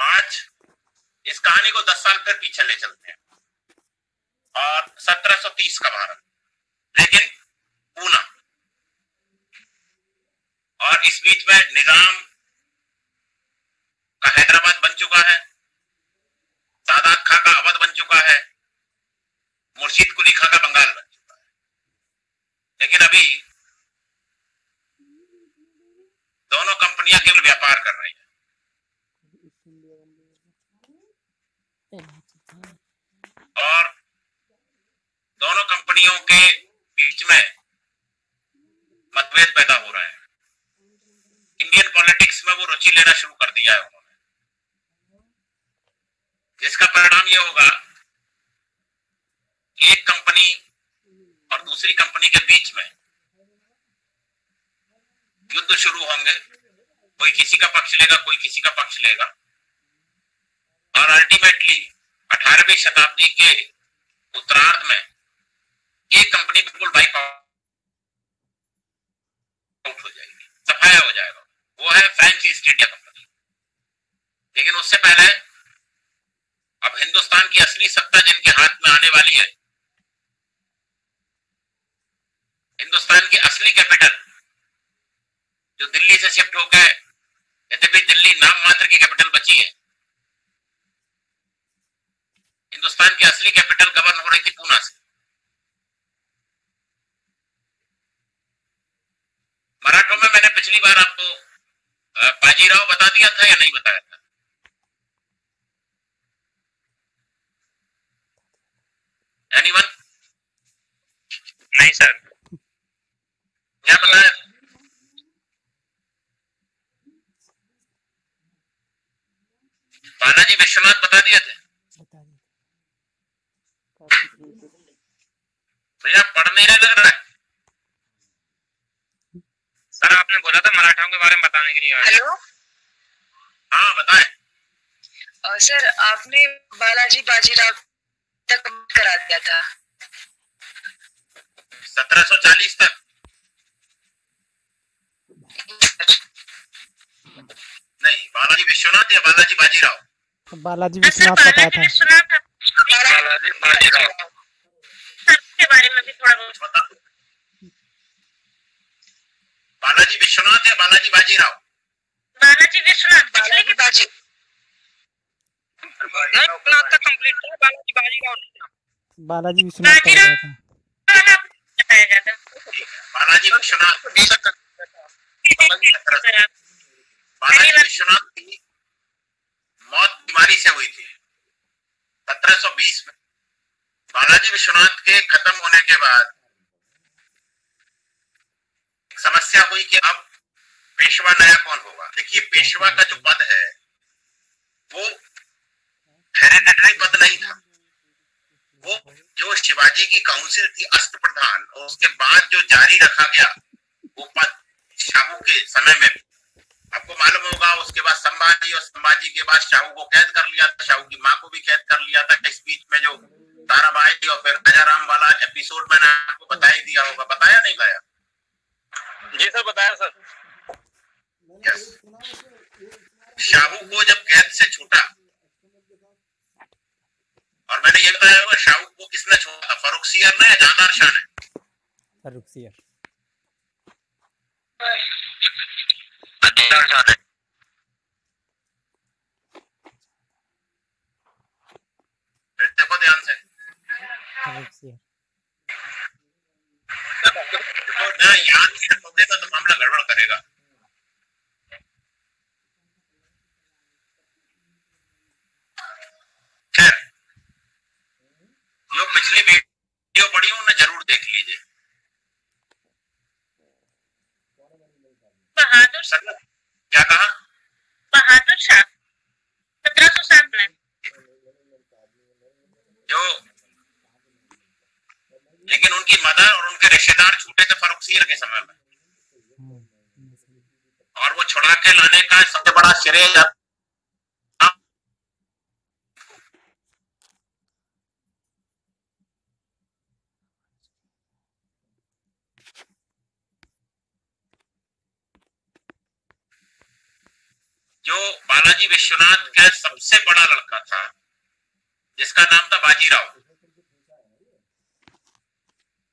आज इस कहानी को दस साल फिर पीछे ले चलते हैं। और 1730 का भारत। लेकिन पूना। और इस बीच में निज़ाम का हैदराबाद बन चुका है। सादात खां का अवध बन चुका है। मुर्शीद कुली खां का बंगाल बन चुका है। लेकिन अभी दोनों कंपनियाँ केवल व्यापार कर रही है। और दोनों कंपनियों के बीच में मतभेद पैदा हो रहे हैं। इंडियन पॉलिटिक्स में वो रुचि लेना शुरू कर दिया है उन्होंने। जिसका परिणाम ये होगा एक कंपनी और दूसरी कंपनी के बीच में युद्ध शुरू होंगे। कोई किसी का पक्ष लेगा, कोई किसी का पक्ष लेगा। और अल्टीमेटली अठारहवीं शताब्दी के उत्तरार्ध में ये कंपनी बिल्कुल वाइप आउट हो जाएगी, सफाया हो जाएगा। वो है फ्रेंच ईस्ट इंडिया कंपनी लेकिन उससे पहले अब हिंदुस्तान की असली सत्ता जिनके हाथ में आने वाली है, हिंदुस्तान की असली कैपिटल जो दिल्ली से शिफ्ट होकर यद्यपि दिल्ली नाम मात्र की कैपिटल बची है हिंदुस्तान की असली कैपिटल गवर्न हो रही थी पूना से। मराठों में मैंने पिछली बार आपको बाजीराव बता दिया था या नहीं बताया था? एनीवन नहीं सर क्या बताया बालाजी विश्वनाथ बता दिए थे। भैया पढ़ नहीं रहे लग रहा है। सर आपने बोला था मराठाओं के बारे में बताने के लिए हेलो? हाँ बताएँ। सर आपने बालाजी बाजीराव तक करा दिया था। 1740 तक। नहीं बालाजी विश्वनाथ या बालाजी बाजीराव? बालाजी विश्वनाथ बताया था। बालाजी बाजीराव। के बारे में भी थोड़ा बहुत बता बालाजी विश्वनाथ या बालाजी बाजीराव? बालाजी विश्वनाथ पिछले बालाजी बाजी नहीं अपना कंप्लीट था बालाजी बाजीराव बालाजी विश्वनाथ का बताया था जाता है। बालाजी विश्वनाथ। बालाजी विश्वनाथ की मौत बीमारी से हुई थी। 1720 में। बालाजी विश्वनाथ के खत्म होने के बाद समस्या हुई कि अब पेशवा नया कौन होगा? देखिए, पेशवा का जो पद है, वो हेरिडिटरी पद नहीं था। वो जो शिवाजी की काउंसिल थी अष्ट प्रधान, और उसके बाद जो जारी रखा गया, वो पद शाहू के समय में। आपको मालूम होगा, उसके बाद संभाजी और संभाजी के बाद शाहू को कैद कर लिया था, शाहू की माँ को भी कैद कर लिया था, इस बीच में जो ताराबाई और फिर राजाराम वाला एपिसोड मैंने आपको बता ही दिया होगा। बताया नहीं बताया जी सर बताया सर। यस शाहू को जब कैद से छूटा और मैंने ये बताया होगा शाहू को किसने छोड़ा? था फरुख सियर ने या जानदार शाह ने? फारूक सियर। देखो ध्यान से। फारूक सियर ना याद रखोगे तो मामला गड़बड़ करेगा खैर जो पिछली वीडियो पड़ी हो ज़रूर देख लीजिए बहादुर सर क्या कहा? बहादुर शाह। सत्रह सौ सात में। जो लेकिन उनकी मदर और उनके रिश्तेदार छूटे थे, फरुख सियर के समय में। और वो छुड़ा के लाने का सबसे बड़ा श्रेय जो बालाजी विश्वनाथ का सबसे बड़ा लड़का था, जिसका नाम था Bajirao.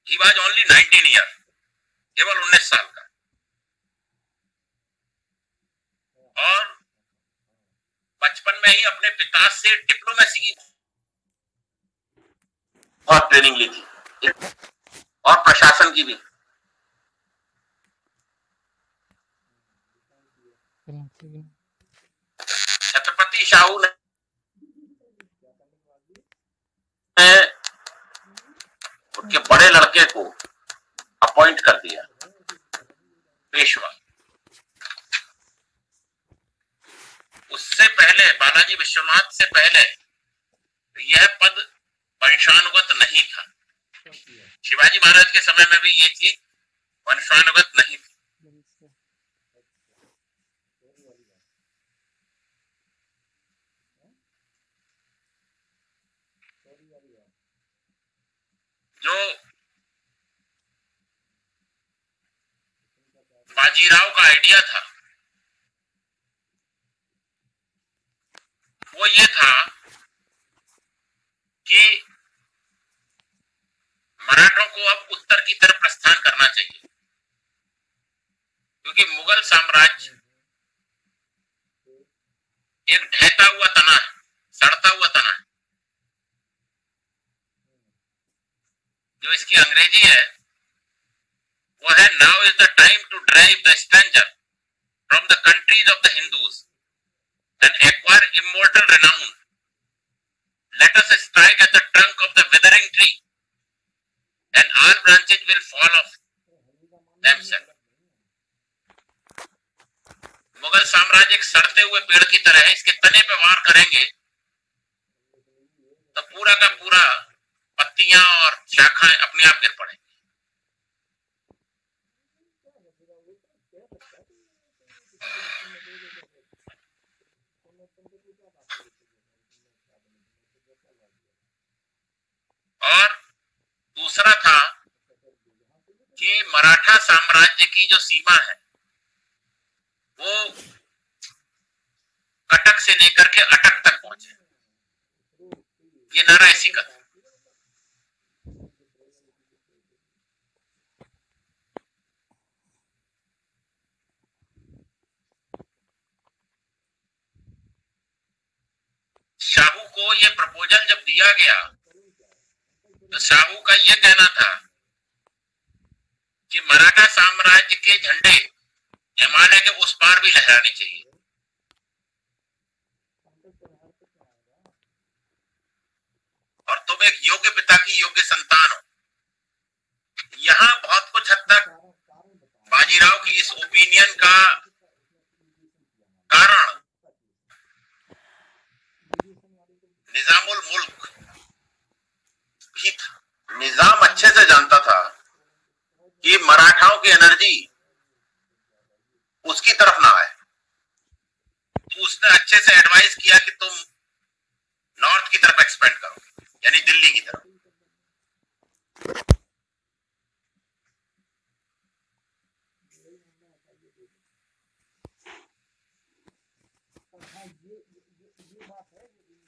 He was only 19 year केवल 19 साल का। और बचपन में ही अपने पिता से डिप्लोमेसी की बहुत ट्रेनिंग ली थी। और प्रशासन की भी। छत्रपति शाहू ने उनके बड़े लड़के को अपॉइंट कर दिया। पेशवा। उससे पहले, बालाजी विश्वनाथ से पहले यह पद वंशानुगत नहीं था। शिवाजी महाराज के समय में भी ये चीज़ वंशानुगत नहीं थी। जो बाजीराव का आइडिया था, वो ये था कि मराठों को अब उत्तर की तरफ़ प्रस्थान करना चाहिए। क्योंकि मुगल साम्राज्य एक ढहता हुआ तना है, सड़ता हुआ तना है। जो इसकी अंग्रेज़ी है, वो है now is the time to drive the stranger from the countries of the Hindus and acquire immortal renown let us strike at the trunk of the withering tree and our branches will fall off Mughal साम्राज्य सड़ते हुए पेड़ की तरह है, इसके तने पे वार करेंगे तो पूरा का पूरा पत्तियाँ और शाखाएँ अपने आप गिर पड़ेंगी और दूसरा था कि मराठा साम्राज्य की जो सीमा है, वो कटक से लेकर के अटक तक पहुँचे। ये नारा ऐसी का शाहू को ये प्रपोजल जब दिया गया तो शाहू का यह कहना था कि मराठा साम्राज्य के झंडे हिमालय के उस पार भी लहराने चाहिए। और तुम एक योग्य पिता की योग्य संतान हो। यहाँ बहुत कुछ हद तक बाजीराव की इस ओपिनियन का कारण निजामुल मुल्क भी था। निज़ाम अच्छे से जानता था कि मराठाओं की एनर्जी उसकी तरफ़ ना आए। तो उसने अच्छे से एडवाइस किया कि तुम नॉर्थ की तरफ़ एक्सपेंड करो यानी दिल्ली की तरफ़।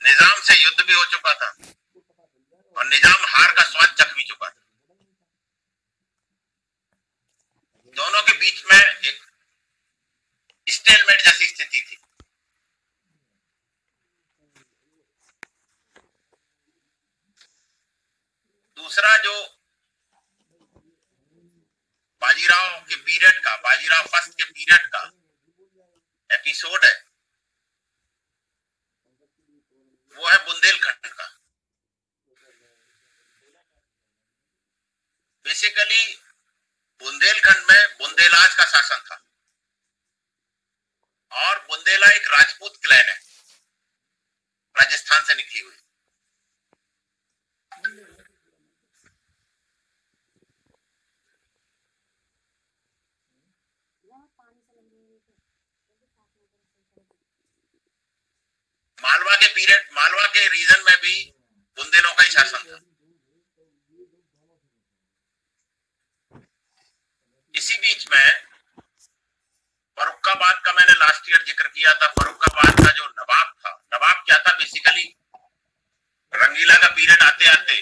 निज़ाम से युद्ध भी हो चुका था और निज़ाम हार का स्वाद चख भी चुका था। दोनों के बीच में एक स्टेलमेट जैसी स्थिति थी। दूसरा जो बाजीराव के पीरियड का, बाजीराव फ़र्स्ट के पीरियड का एपिसोड है वो है बुंदेलखंड का। बेसिकली बुंदेलखंड में बुंदेलाज का शासन था। और बुंदेला एक राजपूत क्लैन है, राजस्थान से निकली हुई। मालवा के पीरियड, मालवा के रीजन में भी बुंदेलों का ही शासन था। इसी बीच में फरुखाबाद का मैंने लास्ट ईयर ज़िक्र किया था। फरुखाबाद का जो नवाब था, नवाब क्या था? बेसिकली रंगीला का पीरियड आते आते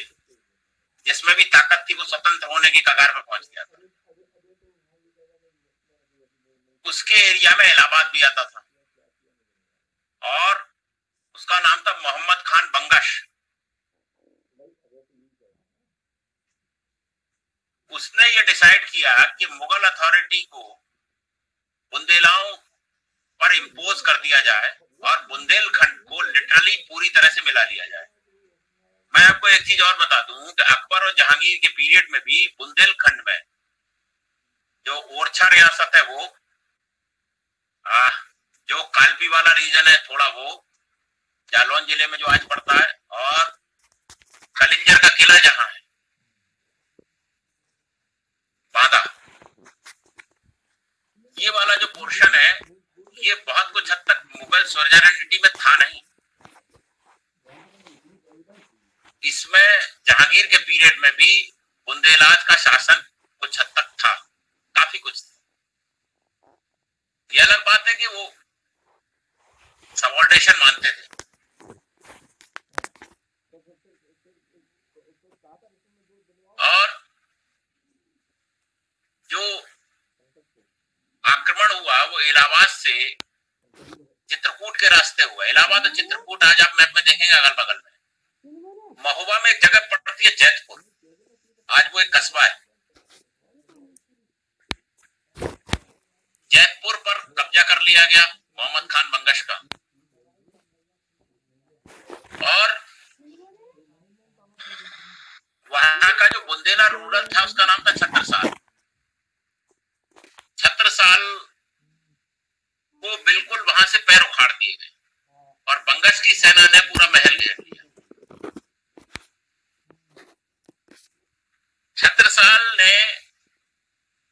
जिसमें भी ताकत थी, वो स्वतंत्र होने की कगार पर पहुँच गया था। उसके एरिया में इलाहाबाद भी आता था। और उसका नाम था मोहम्मद खान बंगश। उसने ये डिसाइड किया कि मुगल अथॉरिटी को बुंदेलाओं पर इम्पोज कर दिया जाए और बुंदेलखंड को लिटरली पूरी तरह से मिला लिया जाए। मैं आपको एक चीज़ और बता दूँ कि अकबर और जहांगीर के पीरियड में भी बुंदेलखंड में जो ओरछा रियासत है वो आ, जो कालपी वाला रीजन है थोड़ा वो जालौन ज़िले में जो आज पड़ता है और कलिंजर का किला जहाँ है। बांदा। ये वाला जो पोर्शन है, ये बहुत कुछ हद तक मुगल सोवरेनिटी में था नहीं। इसमें जहांगीर के पीरियड में भी बुंदेलाज का शासन कुछ हद तक था, काफ़ी कुछ था। ये अलग बात है कि वो सबॉर्डिनेशन मानते थे। और जो आक्रमण हुआ, वो इलाहाबाद से चित्रकूट के रास्ते हुआ। इलाहाबाद और चित्रकूट आज आप मैप में देखेंगे अगल बगल में। महोबा में एक जगह पड़ती है जैतपुर। आज वो एक कस्बा है। जैतपुर पर कब्जा कर लिया गया मोहम्मद खान बंगश का। और वहाँ का जो बुंदेला रूरल था, उसका नाम था छत्रसाल। छत्रसाल को बिल्कुल वहाँ से पैर उखाड़ दिए गए और बंगस की सेना ने पूरा महल घेर लिया। छत्रसाल ने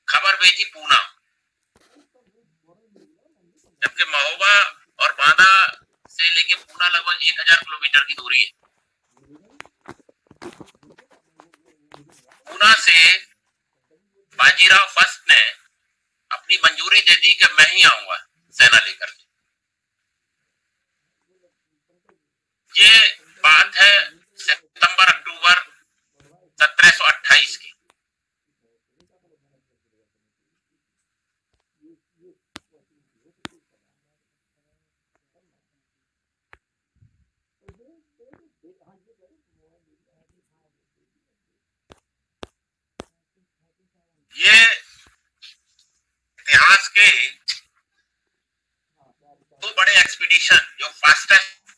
खबर भेजी पूना। जबकि महोबा और बांदा से लेके पूना लगभग एक हज़ार किलोमीटर की दूरी है। पूना से बाजीराव फ़र्स्ट ने अपनी मंजूरी दे दी कि मैं ही आऊँगा, सेना लेकर के। ये बात है सितंबर, अक्टूबर 1728 की। ये इतिहास के दो बड़े एक्सपीडिशन जो फास्टेस्ट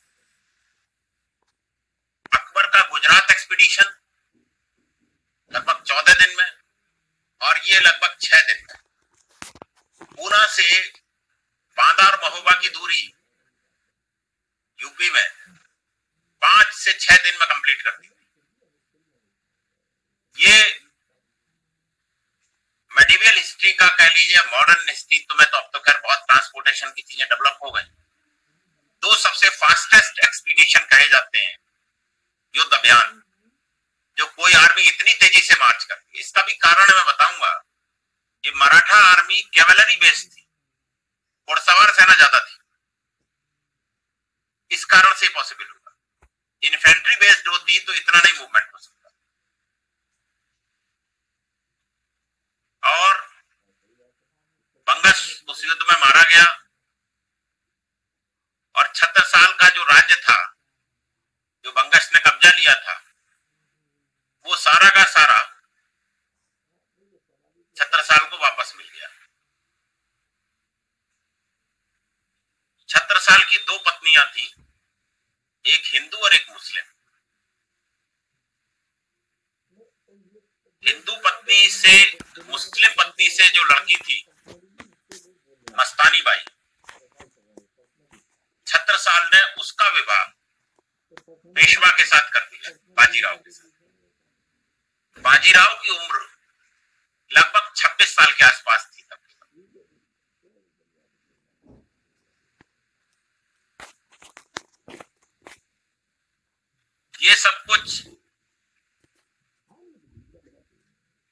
अकबर का गुजरात एक्सपीडिशन लगभग चौदह दिन में, और ये लगभग छह दिन में। पूना से बांदा और महोबा की दूरी यूपी में पाँच से छह दिन में कंप्लीट कर दी ये हिस्ट्री का कह लीजिए मॉडर्न हिस्ट्री तो मैं तो अब तो खैर बहुत ट्रांसपोर्टेशन की चीज़ें डेवलप हो गई। दो सबसे फास्टेस्ट एक्सपीडिशन कहे जाते हैं, युद्ध अभियान, जो कोई आर्मी इतनी तेज़ी से मार्च करती है। इसका भी कारण मैं बताऊँगा कि मराठा आर्मी कैवलरी बेस्ड थी, घुड़सवार सेना ज़्यादा थी। इस कारण से पॉसिबल होगा इन्फेंट्री बेस्ड होती तो इतना नहीं मूवमेंट हो सकता। और बंगस उस युद्ध में मारा गया। और छत्तर साल का जो राज्य था, जो बंगस ने कब्जा लिया था, वो सारा का सारा छत्तर साल को वापस मिल गया। छत्तर साल की दो पत्नियाँ थी, एक हिंदू और एक मुस्लिम। हिंदू पत्नी से, मुस्लिम पत्नी से जो लड़की थी मस्तानी बाई। छत्रसाल ने उसका विवाह पेशवा के साथ कर दिया, बाजीराव के साथ। बाजीराव की उम्र लगभग 26 साल के आसपास थी तब। ये सब कुछ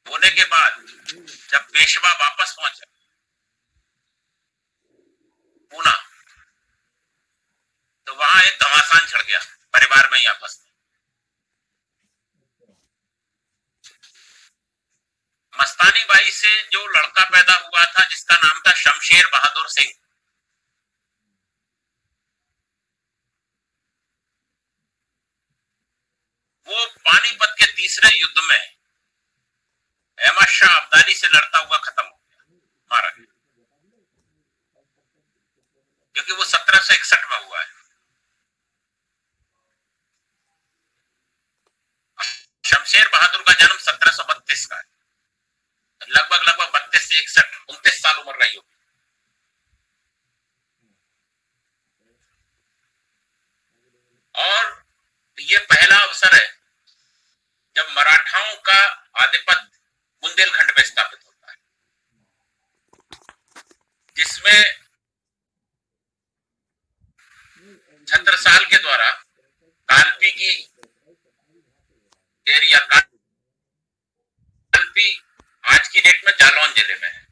होने के बाद जब पेशवा वापस पहुँचा पूना तो वहाँ एक घमासान छड़ गया, परिवार में ही आपस में। मस्तानी बाई से जो लड़का पैदा हुआ था, जिसका नाम था शमशेर बहादुर सिंह। वो पानीपत के तीसरे युद्ध में अहमद शाह अब्दाली से लड़ता हुआ खत्म हो गया, मारा गया। क्योंकि वो सत्रह सौ इकसठ में हुआ है। शमशेर बहादुर का जन्म सत्रह सौ बत्तीस का है। लगभग लगभग बत्तीस से इकसठ, उनतीस साल उम्र रही होगी। और ये पहला अवसर है जब मराठाओं का आधिपत्य बुंदेलखंड में स्थापित होता है, जिसमें छत्रसाल के द्वारा कालपी की एरिया कालपी आज की डेट में जालौन ज़िले में है।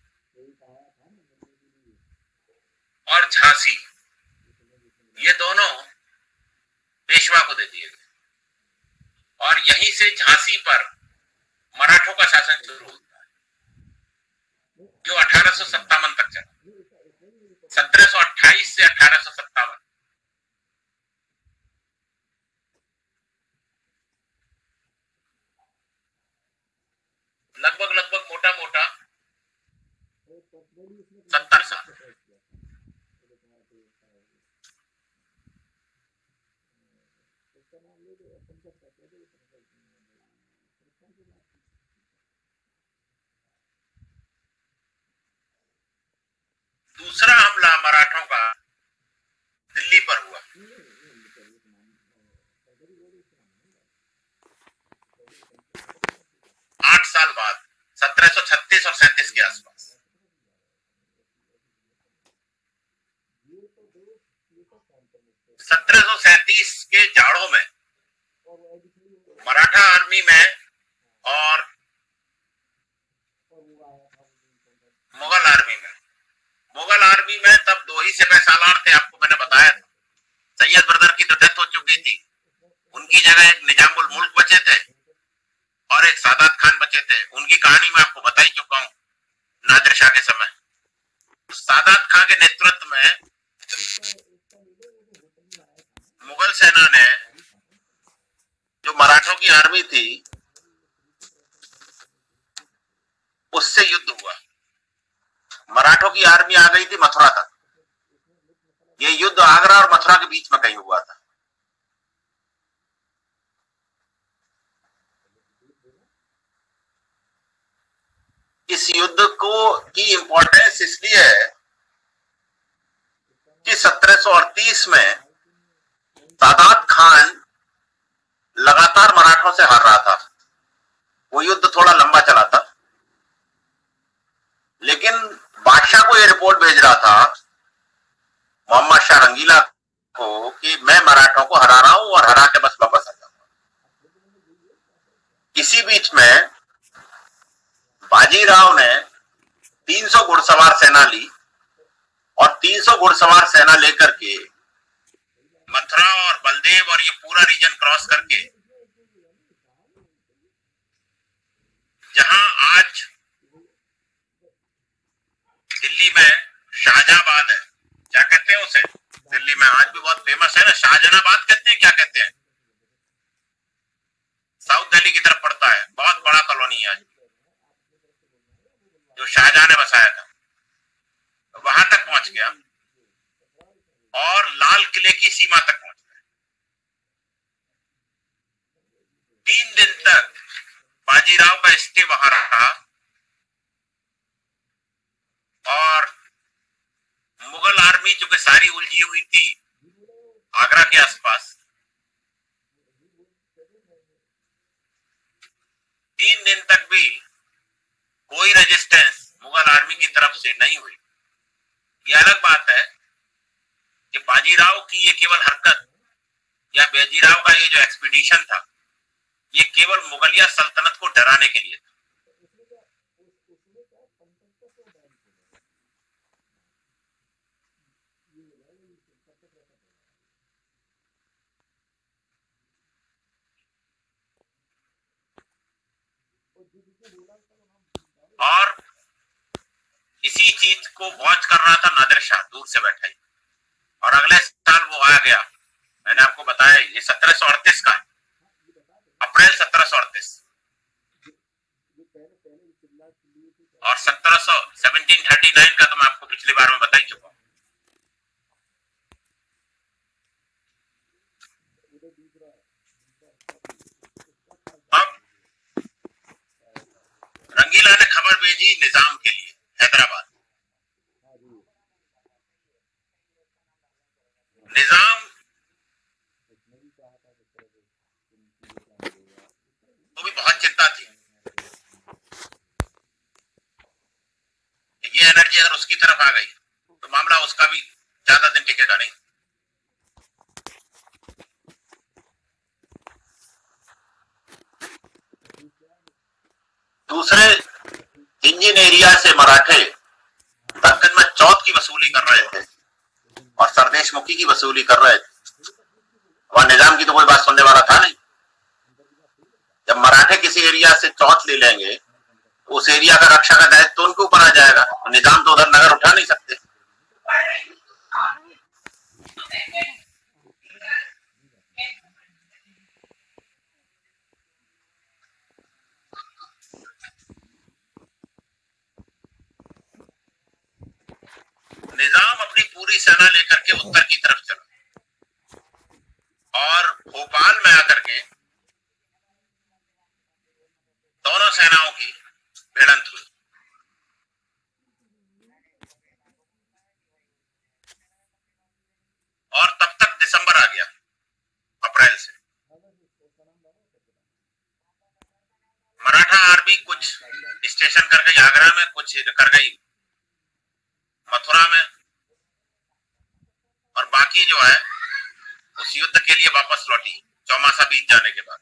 और झांसी, ये दोनों पेशवा को दे दिए गए। और यहीं से झांसी पर मराठों का शासन शुरू होता है। जो अठारह तक चला। 1728 से अठारह लगभग लगभग मोटा मोटा सत्तर साल दूसरा हमला मराठों का दिल्ली पर हुआ आठ साल बाद 1736 और 37 के आसपास सत्रह सौ सैतीस के जाड़ों में मराठा आर्मी में और मुगल आर्मी में मुगल आर्मी में तब दो ही सिपह सालार थे आपको मैंने बताया था सैयद ब्रदर की तो डेथ हो चुकी थी उनकी जगह एक निजामुल मुल्क बचे थे और एक सादात खान बचे थे उनकी कहानी मैं आपको बता ही चुका हूँ। नादिर शाह के समय। सादात खान के नेतृत्व में मुगल सेना ने जो मराठों की आर्मी थी, उससे युद्ध हुआ। मराठों की आर्मी आ गई थी मथुरा तक। ये युद्ध आगरा और मथुरा के बीच में कहीं हुआ था। युद्ध को की इंपॉर्टेंस इसलिए है कि 1738 में सादात खान लगातार मराठों से हार रहा था। वो युद्ध थोड़ा लंबा चला था। लेकिन बादशाह को ये रिपोर्ट भेज रहा था, मोहम्मद शाह रंगीला को कि मैं मराठों को हरा रहा हूँ और हरा के बस वापस आ जाऊँगा। इसी बीच में बाजीराव ने 300 घुड़सवार सेना ली और 300 घुड़सवार सेना लेकर के मथुरा और बलदेव और ये पूरा रीजन क्रॉस करके, जहाँ आज दिल्ली में शाहजहाबाद है। क्या कहते हैं उसे? दिल्ली में आज भी बहुत फ़ेमस है ना? शाहजहाबाद कहते हैं, क्या कहते हैं? साउथ दिल्ली की तरफ़ पड़ता है। बहुत बड़ा कॉलोनी है आज। जो शाहजहां ने बसाया था। वहाँ तक पहुँच गया और लाल किले की सीमा तक पहुँच गया। तीन दिन तक बाजीराव का स्टे वहाँ रहा और मुगल आर्मी जो कि सारी उलझी हुई थी आगरा के आसपास, तीन दिन तक भी कोई रेजिस्टेंस मुगल आर्मी की तरफ़ से नहीं हुई। यह अलग बात है कि बाजीराव की ये केवल हरकत या बाजीराव का ये जो एक्सपीडिशन था, ये केवल मुगलिया सल्तनत को डराने के लिए था। और इसी चीज़ को वॉच कर रहा था नादिर शाह, दूर से बैठा ही और अगले साल वो आ गया। मैंने आपको बताया, ये सत्रह सौ अड़तीस का अप्रैल सत्रह सौ अड़तीस। और सत्रह सौ सेवनटीन थर्टी नाइन का तो मैं आपको पिछली बार में बता ही चुका हूँ। रंगीला ने खबर निज़ाम के लिए, हैदराबाद। निज़ाम को भी बहुत चिंता थी। ये एनर्जी अगर उसकी तरफ़ आ गई तो मामला उसका भी ज़्यादा दिन टिकेगा नहीं। दूसरे इंजिन एरिया से मराठे दक्कन में चौथ की वसूली कर रहे थे और सरदेश मुखी की वसूली कर रहे थे। वहाँ निज़ाम की तो कोई बात सुनने वाला था नहीं। जब मराठे किसी एरिया से चौथ ले लेंगे तो उस एरिया का रक्षा का दायित्व तो उनके ऊपर आ जाएगा। निज़ाम तो उधर नगर उठा नहीं सकते। निज़ाम अपनी पूरी सेना लेकर के उत्तर की तरफ़ चला। और भोपाल में आकर के दोनों सेनाओं की भिड़ंत हुई। और तब तक दिसंबर आ गया, अप्रैल से। मराठा आर्मी कुछ स्टेशन कर गई, आगरा में कुछ कर गई। मथुरा में। और बाकी जो है, उस युद्ध के लिए वापस लौटी, चौमासा बीत जाने के बाद।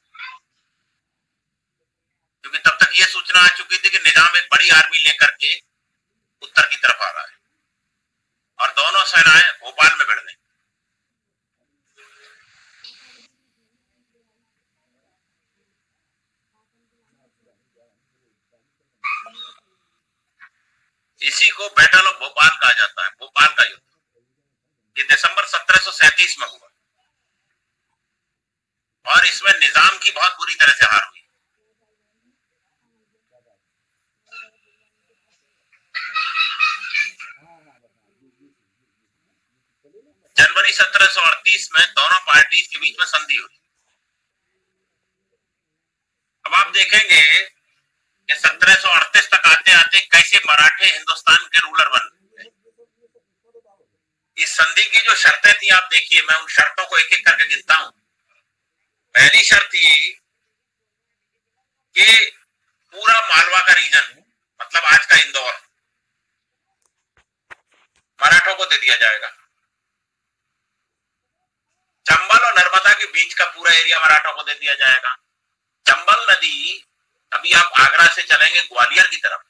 क्योंकि तब तक यह सूचना आ चुकी थी कि निज़ाम एक बड़ी आर्मी लेकर के उत्तर की तरफ़ आ रहा है। और दोनों सेनाएँ भोपाल में भिड़ गई। इसी को बैटल ऑफ़ भोपाल कहा जाता है, भोपाल का युद्ध। ये दिसंबर सत्रह में हुआ। और इसमें निज़ाम की बहुत बुरी तरह से हार हुई। जनवरी 1738 में दोनों पार्टी के बीच में संधि हुई। अब आप देखेंगे कि 1738 तक आते आते कैसे मराठे हिंदुस्तान के रूलर बन इस संधि की जो शर्तें थी, आप देखिए, मैं उन शर्तों को एक एक करके गिनता हूँ। पहली शर्त ये कि पूरा मालवा का रीजन मतलब आज का इंदौर, मराठों को दे दिया जाएगा। चंबल और नर्मदा के बीच का पूरा एरिया मराठों को दे दिया जाएगा। चंबल नदी अभी आप आगरा से चलेंगे ग्वालियर की तरफ़,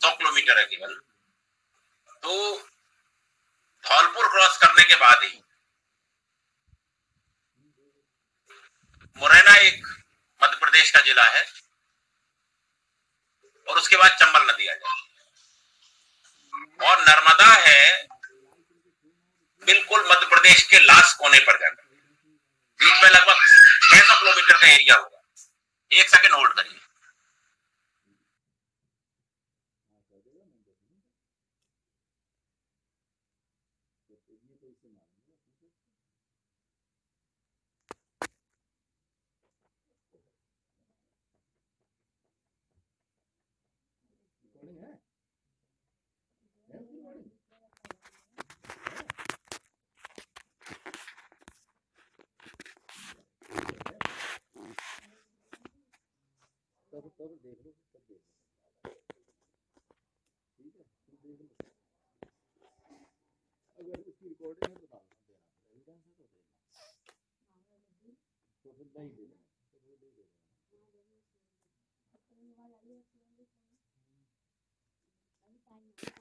सौ किलोमीटर है केवल। तो धौलपुर क्रॉस करने के बाद ही मुरैना एक मध्य प्रदेश का जिला है, और उसके बाद चंबल नदी आ जाती और नर्मदा है बिल्कुल मध्य प्रदेश के लास्ट कोने पर जाकर। बीच में लगभग 600 किलोमीटर का एरिया होगा। एक सेकंड होल्ड करिए। recording, huh? Yeah, तब तब देख लो तब देख लो ठीक है तुम देख लो अगर उसकी रिकॉर्डिंग है तो डाल देना एविडेंस है तो देना तो फिर नहीं देना तो फिर नहीं देना Bye.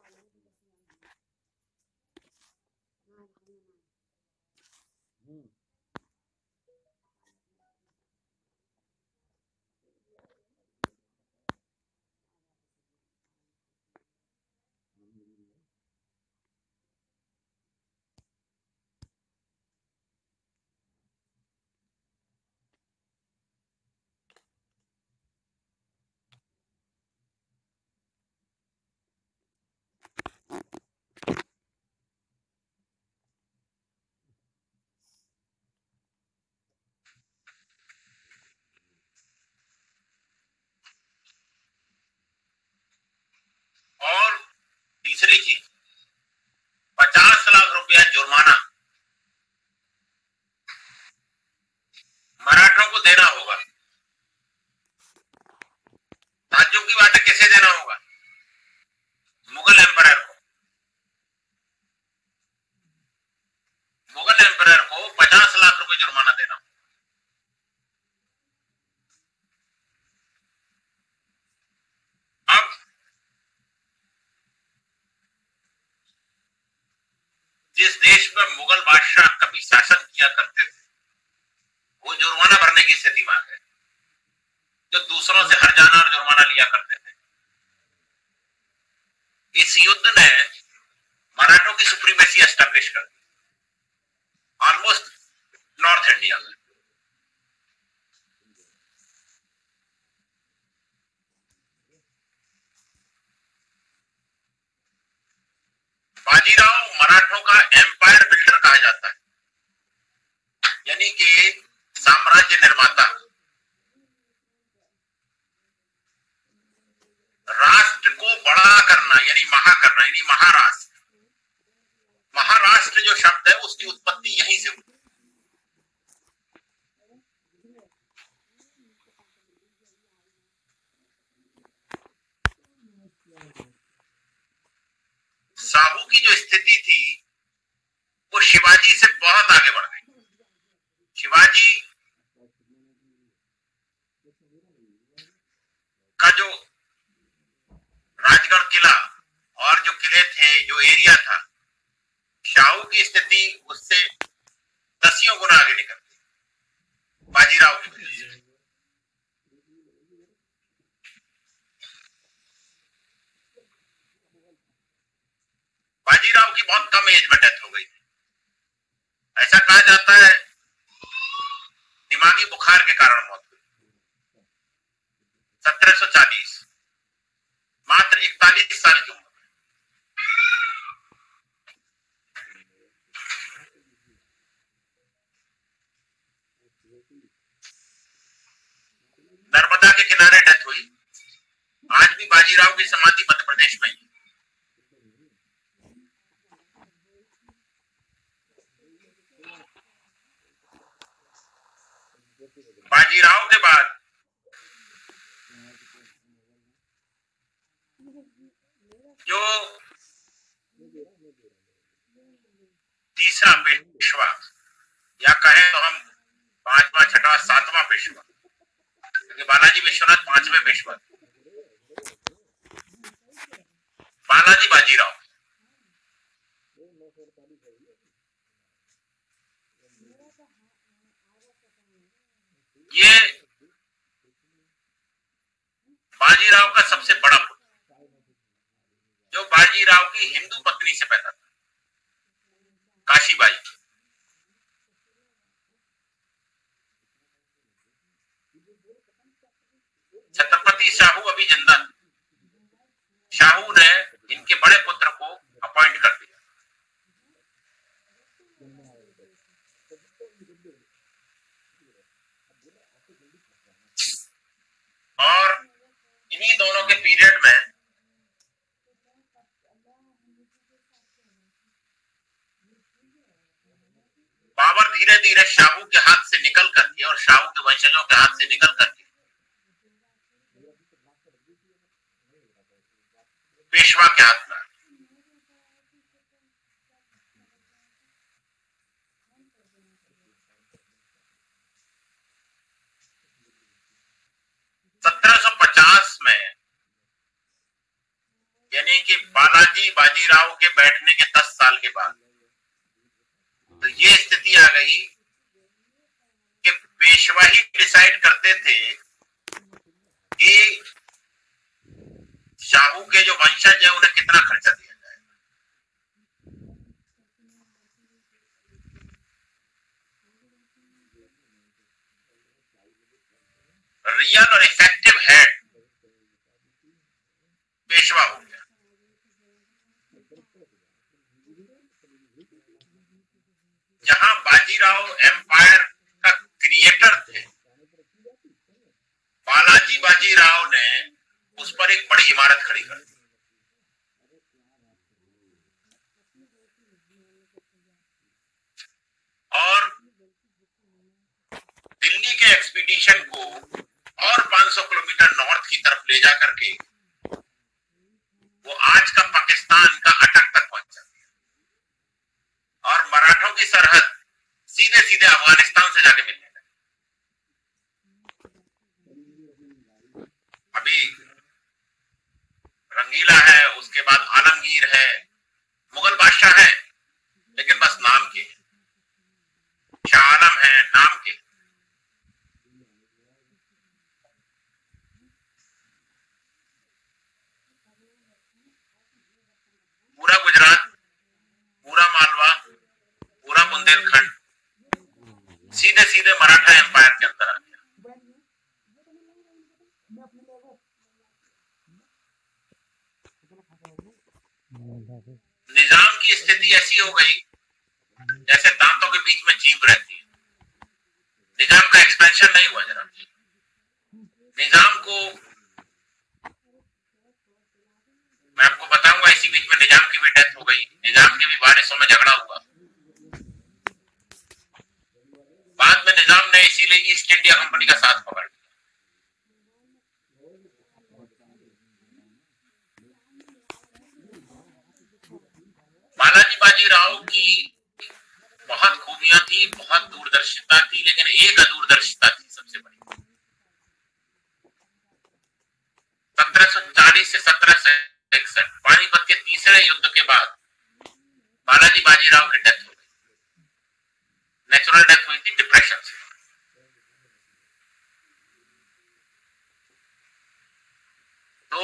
देश मुगल बादशाह कभी शासन किया करते थे, वो जुर्माना भरने की स्थिति में आ गए। जो दूसरों से हर जाना और जुर्माना लिया करते थे। इस युद्ध ने मराठों की सुप्रीमेसी एस्टेब्लिश कर दी ऑलमोस्ट नॉर्थ इंडिया में बाजीराव मराठों का एम्पायर बिल्डर कहा जाता है यानी कि साम्राज्य निर्माता राष्ट्र को बड़ा करना यानी महा करना यानी महाराष्ट्र महाराष्ट्र जो शब्द है, उसकी उत्पत्ति यहीं से हुई। साहू की जो स्थिति थी, वो शिवाजी से बहुत आगे बढ़ गई। शिवाजी का जो राजगढ़ किला और जो किले थे, जो एरिया था, शाहू की स्थिति उससे दसियों गुना आगे निकल गई बाजीराव की बाजीराव की बहुत कम एज में डेथ हो गई ऐसा कहा जाता है, दिमागी बुखार के कारण मौत हुई। सत्रह सौ चालीस, मात्र इकतालीस साल की उम्र। नर्मदा के किनारे डेथ हुई आज भी बाजीराव की समाधि मध्य प्रदेश में। बाजीराव के बाद जो तीसरा पेशवा, या कहें तो हम पांचवा छठा सातवां पेशवा क्योंकि बालाजी विश्वनाथ पाँचवें पेशवा बालाजी बाजीराव। ये बाजीराव का सबसे बड़ा पुत्र, जो बाजीराव की हिंदू पत्नी से पैदा था, काशीबाई। छत्रपति शाहू अभी ज़िंदा शाहू ने इनके बड़े पुत्र को अपॉइंट कर दिया। और इन्हीं दोनों के पीरियड में बाबर धीरे धीरे शाहू के हाथ से निकल करके और शाहू के वंशजों के हाथ से निकल करके पेशवा के हाथ में सत्रह पचास में, यानी कि बालाजी बाजीराव के बैठने के दस साल के बाद तो ये स्थिति आ गई कि पेशवा ही डिसाइड करते थे कि शाहू के जो वंशज है उन्हें कितना खर्चा दिया जाए रियल और इफ़ेक्टिव हेड पेशवा हो गया जहाँ बाजीराव एम्पायर का क्रिएटर थे बालाजी बाजीराव ने एक बड़ी इमारत खड़ी कर और दिल्ली के एक्सपीडिशन को और 500 किलोमीटर नॉर्थ की तरफ़ ले जा करके वो आज का पाकिस्तान का अटक तक पहुँच है। और मराठों की सरहद सीधे सीधे अफ़गानिस्तान से जाके मिलने लगी। अभी रंगीला है, उसके बाद आलमगीर है, मुगल बादशाह है, लेकिन बस नाम के शाह आलम है, नाम के। पूरा गुजरात, पूरा मालवा, पूरा बुंदेलखंड सीधे सीधे मराठा के अंदर आ गया निज़ाम की स्थिति ऐसी हो गई जैसे दांतों के बीच में जीभ रहती है। निज़ाम का एक्सपेंशन नहीं हुआ जरा निज़ाम को मैं आपको बताऊँगा, इसी बीच में निज़ाम की भी डेथ हो गई। निज़ाम के भी वारिसों में झगड़ा हुआ। बाद में निज़ाम ने इसीलिए ईस्ट इंडिया कंपनी का साथ पकड़। बालाजी बाजीराव की बहुत खूबियाँ थी, बहुत दूरदर्शिता थी, लेकिन एक अदूरदर्शिता थी सबसे बड़ी। 1740 से 1761 पानीपत के तीसरे युद्ध के बाद बालाजी बाजीराव की डेथ हो गई। नेचुरल डेथ हुई थी डिप्रेशन से। तो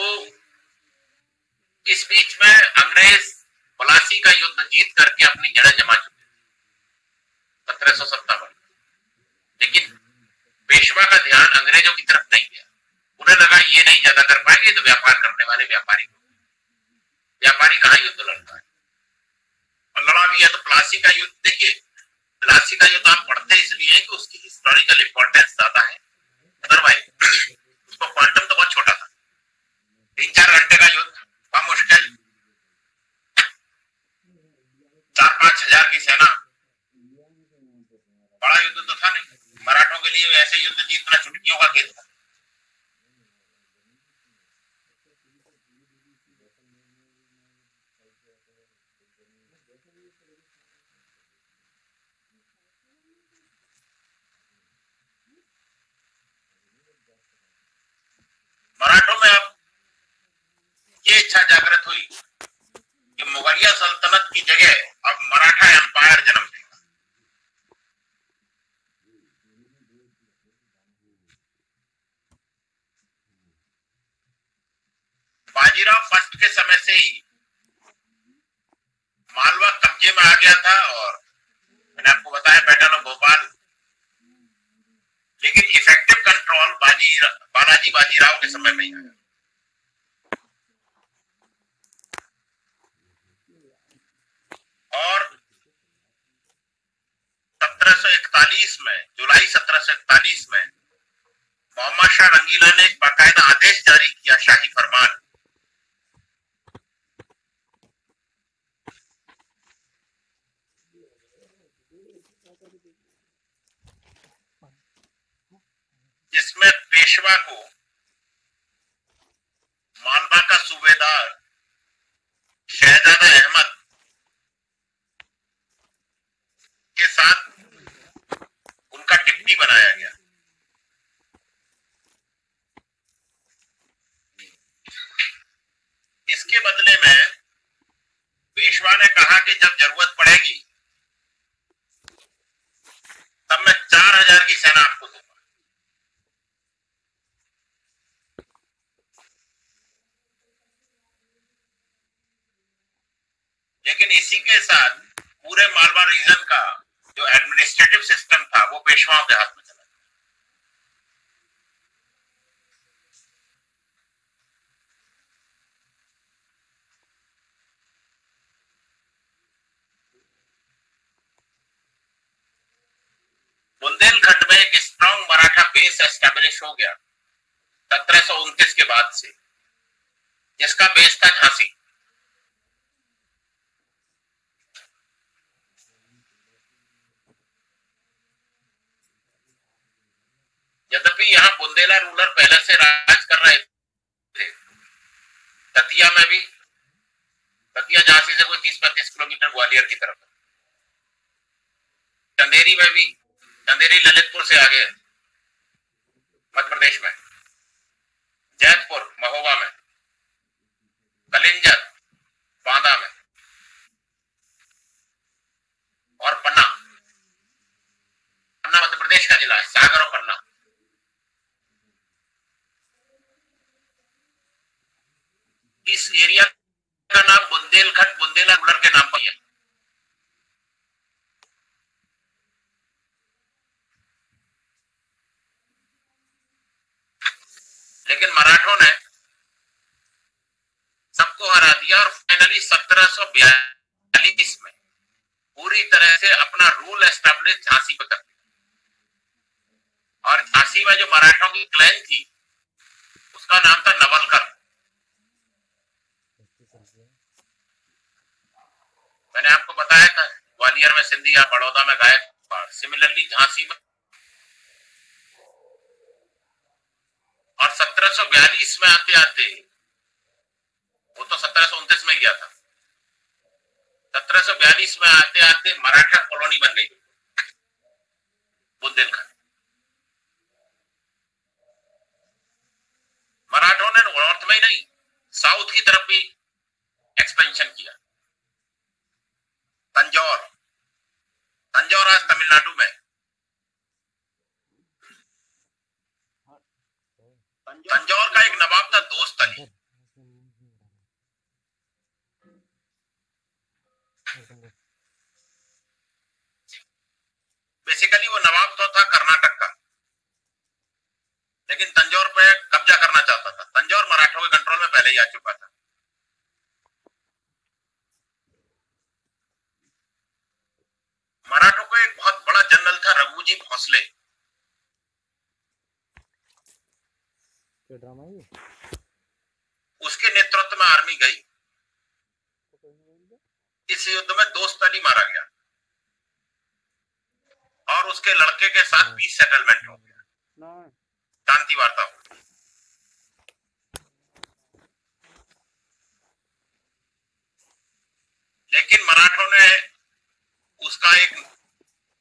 इस बीच में अंग्रेज़ पलासी का युद्ध जीत करके अपनी जड़ें जमा चुके सत्रह सौ सत्तावन। लेकिन पेशवा का ध्यान अंग्रेज़ों की तरफ़ नहीं गया। उन्हें लगा ये नहीं ज़्यादा कर पाएँगे तो व्यापार करने वाले व्यापारी व्यापारी कहाँ युद्ध लड़ता है? और लड़ा भी है तो प्लासी का युद्ध, देखिए, प्लासी का युद्ध आप पढ़ते इसलिए है कि उसकी हिस्टोरिकल इंपॉर्टेंस ज़्यादा है। अदरवाइज़ उसको क्वांटम तो बहुत छोटा था। तीन चार घंटे का युद्ध बड़ा मुश्किल। चार पाँच हज़ार की सेना। बड़ा युद्ध तो था नहीं। मराठों के लिए वैसे युद्ध जीतना चुटकियों का खेल था मराठों में अब ये इच्छा जागृत हुई कि मुगलिया सल्तनत की जगह अब मराठा एम्पायर जन्म लेगा बाजीराव फ़र्स्ट के समय से ही मालवा कब्जे में आ गया था और मैंने आपको बताया बैटल ऑफ़ भोपाल लेकिन इफ़ेक्टिव कंट्रोल बाजी बालाजी बाजीराव के समय में आया। और 1741 में, जुलाई 1741 में मोहम्मद शाह रंगीला ने एक बाकायदा आदेश जारी किया, शाही फरमान। जिसमें पेशवा को मालवा का सूबेदार, शहजादा अहमद के साथ उनका डिप्टी बनाया गया। इसके बदले में पेशवा ने कहा कि जब ज़रूरत पड़ेगी, तब मैं चार हज़ार की सेना आपको दूँगा। लेकिन इसी के साथ पूरे मालवा रीजन का जो एडमिनिस्ट्रेटिव सिस्टम था, वो पेशवाओं के हाथ में चला बुंदेलखंड में एक स्ट्रॉन्ग मराठा बेस एस्टेब्लिश हो गया, सत्रह के बाद से, जिसका बेस था झांसी। यद्यपि यहाँ बुंदेला रूलर पहले से राज कर रहे थे दतिया में भी दतिया झांसी से कोई तीस पैंतीस किलोमीटर ग्वालियर की तरफ़। चंदेरी में भी, चंदेरी ललितपुर से आगे मध्य प्रदेश में। जैतपुर, महोबा में। कलिंजर, बांदा में और पन्ना पन्ना मध्य प्रदेश का जिला है सागर और पन्ना एरिया का नाम बुंदेलखंड, बुंदेला रूलर के नाम पर लेकिन मराठों ने सबको हरा दिया और फाइनली 1742 में पूरी तरह से अपना रूल एस्टेब्लिश झांसी पर कर दिया। और झांसी में जो मराठों की क्लैन थी, उसका नाम था नवलकर मैंने आपको बताया था, ग्वालियर में सिंधिया बड़ौदा में गायकवाड़ सिमिलरली झांसी में। और 1742 में आते आते, वो तो 1729 में गया था। 1742 में आते आते मराठा कॉलोनी बन गई। बुंदेलखंड। मराठों ने नॉर्थ में ही नहीं, साउथ की तरफ़ भी एक्सपेंशन किया। तंजौर तंजौर आज तमिलनाडु में तंजौर का एक नवाब था दोस्त अली बेसिकली वो नवाब तो था कर्नाटक का लेकिन तंजौर पे कब्जा करना चाहता था तंजौर मराठों के कंट्रोल में पहले ही आ चुका था मराठों का एक बहुत बड़ा जनरल था रघुजी भोसले। ड्रामा है ये? उसके नेतृत्व में आर्मी गई। इस युद्ध में दोस्त अली मारा गया। और उसके लड़के के साथ पीस सेटलमेंट हो गया। शांति वार्ता हो गई। लेकिन मराठों ने उसका एक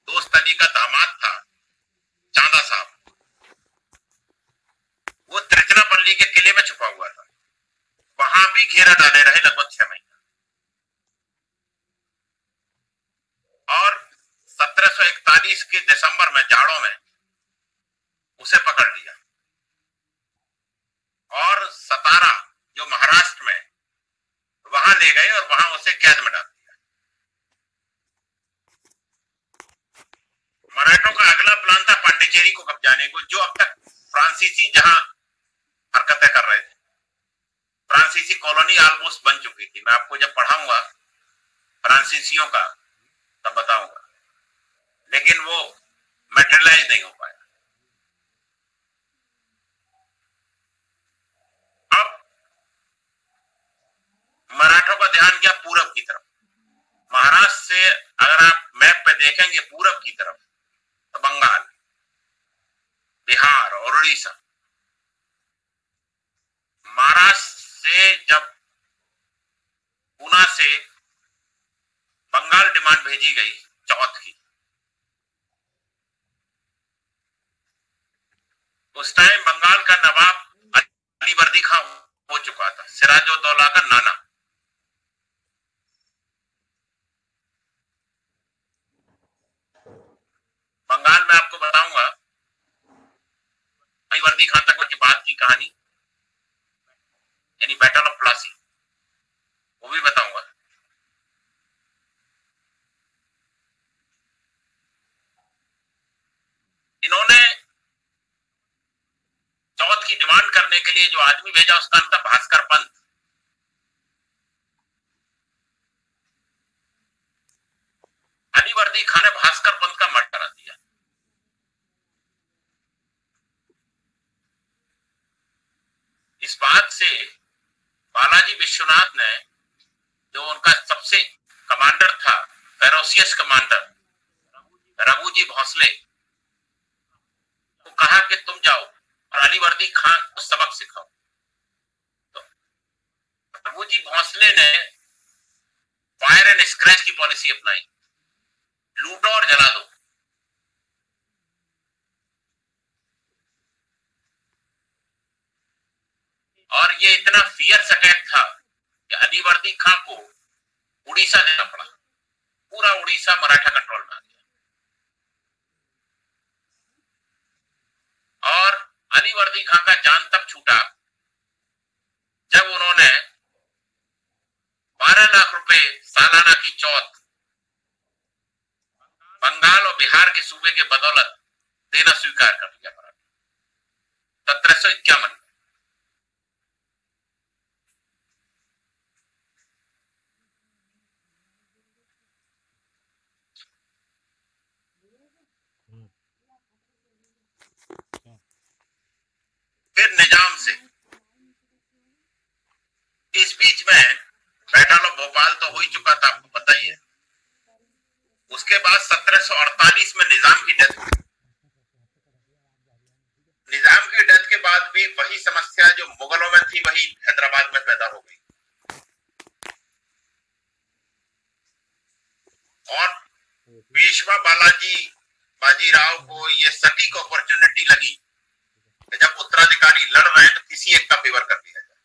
दोस्त अली का दामाद था, चांदा साहब। वो त्रिचनापल्ली के किले में छुपा हुआ था। वहाँ भी घेरा डाले रहे लगभग छह महीने। और 1741 के दिसंबर में जाड़ों में उसे पकड़ लिया। और सतारा जो महाराष्ट्र में, वहाँ ले गए और वहाँ उसे कैद में डाल मराठों का अगला प्लान था पांडिचेरी को कब्जाने को, जो अब तक फ्रांसीसी जहाँ हरकतें कर रहे थे। फ्रांसीसी कॉलोनी ऑलमोस्ट बन चुकी थी। मैं आपको जब पढ़ाऊँगा, फ्रांसीसियों का, तब बताऊँगा। लेकिन वो मेटेरियलाइज नहीं हो पाया। अब मराठों का ध्यान क्या पूरब की तरफ़। महाराष्ट्र से अगर आप मैप पे देखेंगे पूरब की तरफ़ बंगाल बिहार और उड़ीसा महाराष्ट्र से जब पूना से बंगाल डिमांड भेजी गई चौथ की। उस टाइम बंगाल का नवाब अली वर्दी खां हो चुका था सिराजुद्दौला का नाना बंगाल में आपको बताऊँगा अली वर्दी खां तक की बात की कहानी। यानी बैटल ऑफ़ प्लासी वो भी बताऊँगा। इन्होंने चौथ की डिमांड करने के लिए जो आदमी भेजा, उसका नाम था भास्कर पंत अलीवर्दी खान ने भास्कर पंत का मर्डर करा दिया इस बात से बालाजी विश्वनाथ ने जो उनका सबसे कमांडर था फेरोसियस कमांडर रघुजी भोसले को कहा कि तुम जाओ और अलीवर्दी खान को सबक सिखाओ? तो रघुजी भोसले ने फायर एंड स्क्रैच की पॉलिसी अपनाई लूटो और जला दो और ये इतना फियर्स अटैक था कि अलीवर्दी खां को उड़ीसा देना पड़ा पूरा उड़ीसा मराठा कंट्रोल में आ गया और अलीवर्दी खां का जान तब छूटा जब उन्होंने 12 लाख रुपए सालाना की चौथ बंगाल और बिहार के सूबे के बदौलत देना स्वीकार कर लिया मराठा। सत्रह सौ इक्यावन फिर निज़ाम से। इस बीच में बैठा लो, भोपाल तो हो ही चुका था। उसके बाद 1748 में निज़ाम की डेथ निज़ाम की डेथ के बाद भी वही समस्या जो मुगलों में थी, वही हैदराबाद में पैदा हो गई। और पेशवा बालाजी, बाजीराव को ये सटीक अपॉर्चुनिटी लगी जब उत्तराधिकारी लड़ रहे हैं तो किसी एक का फेवर कर दिया जाए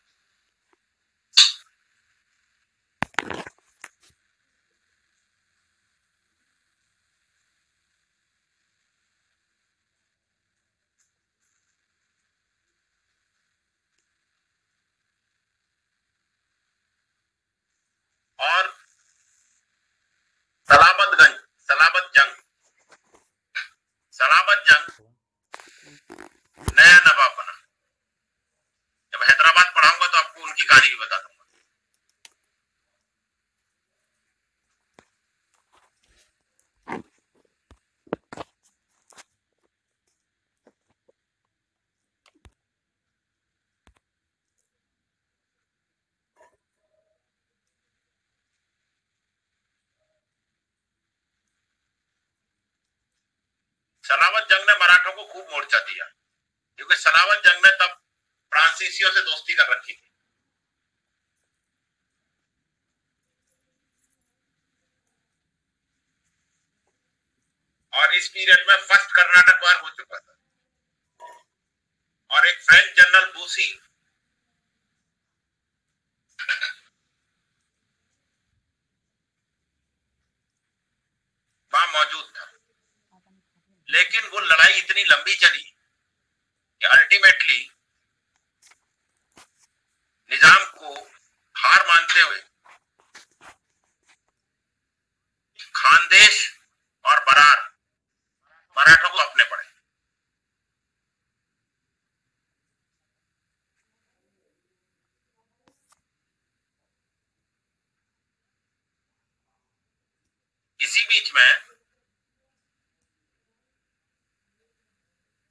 और सलाबतगंज सलाबत जंग सलाबत जंग नया नवाब बना जब हैदराबाद पढ़ाऊँगा तो आपको उनकी कहानी भी बता दूँगा सलावत जंग ने मराठों को खूब मोर्चा दिया। क्योंकि सलावत जंग ने तब फ्रांसीसियों से दोस्ती कर रखी थी। और इस पीरियड में फ़र्स्ट कर्नाटक वार हो चुका था। और एक फ्रेंच जनरल बूसी वहाँ मौजूद था। लेकिन वो लड़ाई इतनी लंबी चली कि अल्टीमेटली निज़ाम को हार मानते हुए खानदेश और बरार मराठों को अपने पड़े इसी बीच में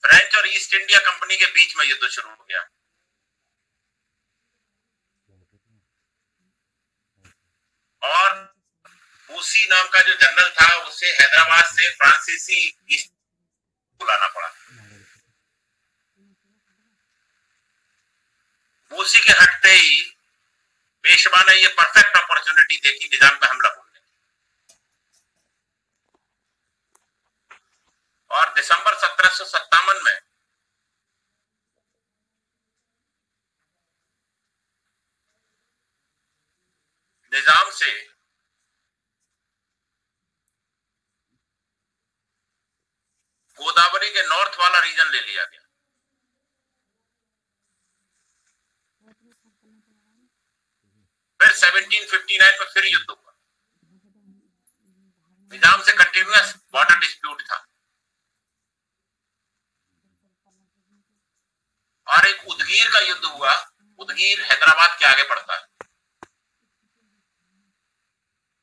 फ्रेंच और ईस्ट इंडिया कंपनी के बीच में युद्ध शुरू हो गया। और बूसी नाम का जो जनरल था, उसे हैदराबाद से फ्रांसीसी बुलाना पड़ा। बूसी के हटते ही पेशवा ने ये परफेक्ट अपॉर्चुनिटी देखी, निज़ाम पे हमला की। और दिसंबर सत्रह सौ सत्तावन में निज़ाम से गोदावरी के नॉर्थ वाला रीजन ले लिया गया। फिर 1759 में फिर युद्ध हुआ। निज़ाम से कंटिन्यूअस बॉर्डर डिस्प्यूट था। और एक उदगीर का युद्ध हुआ। उदगीर हैदराबाद के आगे पड़ता है।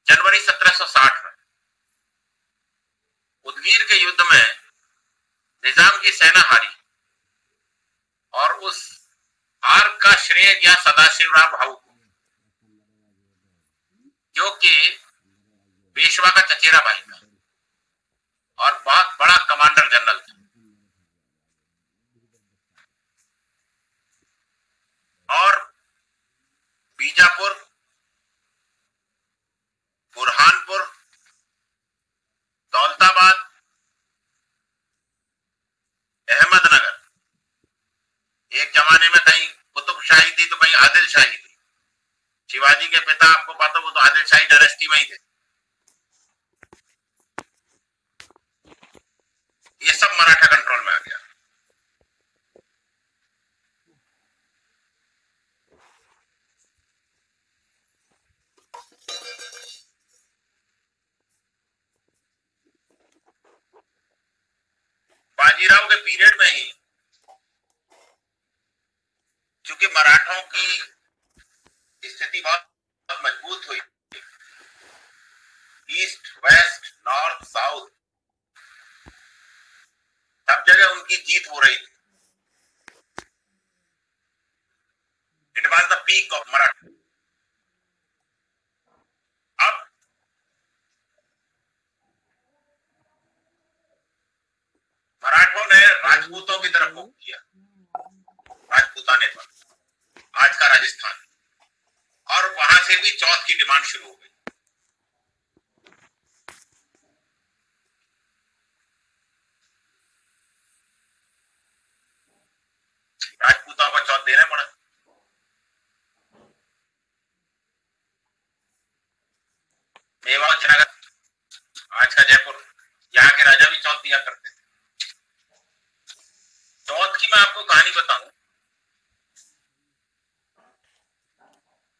जनवरी 1760 में। उदगीर के युद्ध में निज़ाम की सेना हारी। और उस हार का श्रेय गया सदाशिवराव भाऊ को जो कि पेशवा का चचेरा भाई था। और बहुत बड़ा कमांडर जनरल था। और बीजापुर, बुरहानपुर, दौलताबाद, अहमदनगर। एक जमाने में कहीं कुतुब शाही थी तो कहीं आदिल शाही थी। शिवाजी के पिता आपको पता वो तो आदिल शाही डायनेस्टी में ही थे। ये सब मराठा कंट्रोल में आ गया। बाजीराव के पीरियड में ही क्योंकि मराठों की स्थिति बहुत बहुत मज़बूत हुई ईस्ट वेस्ट नॉर्थ साउथ सब जगह उनकी जीत हो रही थी it was the peak of Maratha अब मराठों ने राजपूतों की तरफ़ मुख किया राजपूताने पर आज का राजस्थान और वहाँ से भी चौथ की डिमांड शुरू हो गई राजपूतों को चौथ देना पड़ा मेवाड़ जयनगर आज का जयपुर यहाँ के राजा भी चौथ दिया करते थे चौथ की मैं आपको कहानी बताऊँ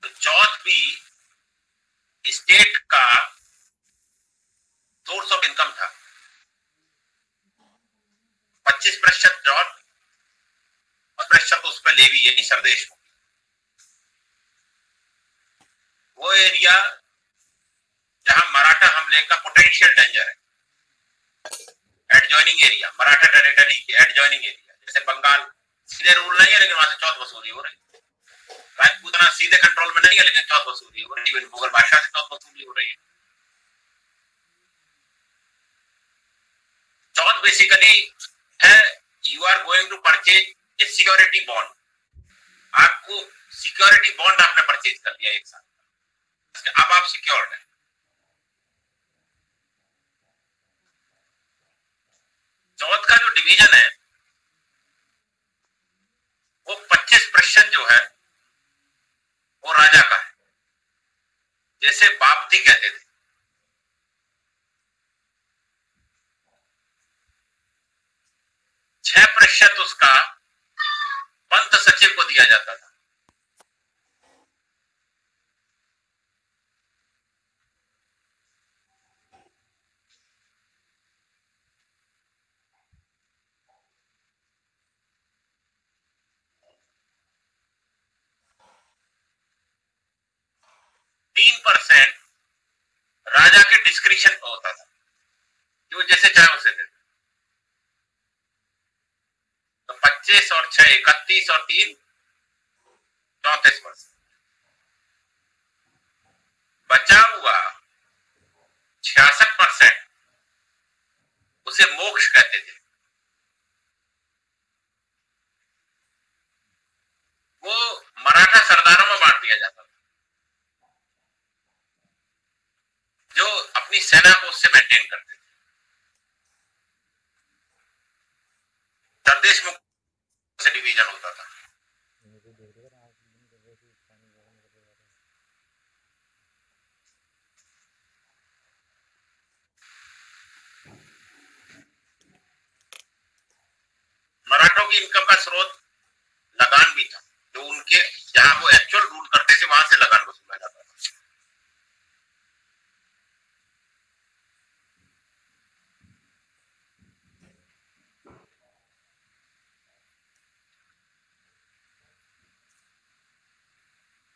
तो चौथ भी स्टेट का सोर्स ऑफ़ इनकम था 25 प्रतिशत चौथ और प्रतिशत उस पर लेवी यही सरदेश में वो एरिया जहाँ मराठा हमले का पोटेंशियल डेंजर है एडजॉइनिंग एरिया मराठा टेरिटरी के एडजॉइनिंग एरिया जैसे बंगाल सीधे रूल नहीं से चौथ वसूली हो रही है। राजपूतना सीधे कंट्रोल में नहीं है, लेकिन चौथ वसूली हो रही है। मुगल बादशाह से चौथ वसूली हो रही है। चौथ बेसिकली है you are going to purchase a security bond आपको सिक्योरिटी बॉन्ड आपने परचेज कर लिया एक साल अब आप सिक्योर्ड है। चौथ का जो डिवीज़न है वो 25 प्रतिशत जो है, वो राजा का है। जैसे बापती कहते थे। छह प्रतिशत उसका पंत सचिव को दिया जाता था। तीन परसेंट राजा के डिस्क्रिप्शन पर होता था। जो जैसे चाहे उसे देते तो पच्चीस और छह, इकतीस और तीन, चौतीस परसेंट। बचा हुआ छियासठ परसेंट उसे मोक्ष कहते थे। वो मराठा सरदारों में बांट दिया जाता था। जो अपनी सेना को उससे मेंटेन करते थे। सरदेश मुक्त से डिवीज़न होता था। मराठों की इनकम का स्रोत लगान भी था। जो उनके, जहाँ वो एक्चुअल रूल करते थे, वहाँ से लगान वसूला जाता था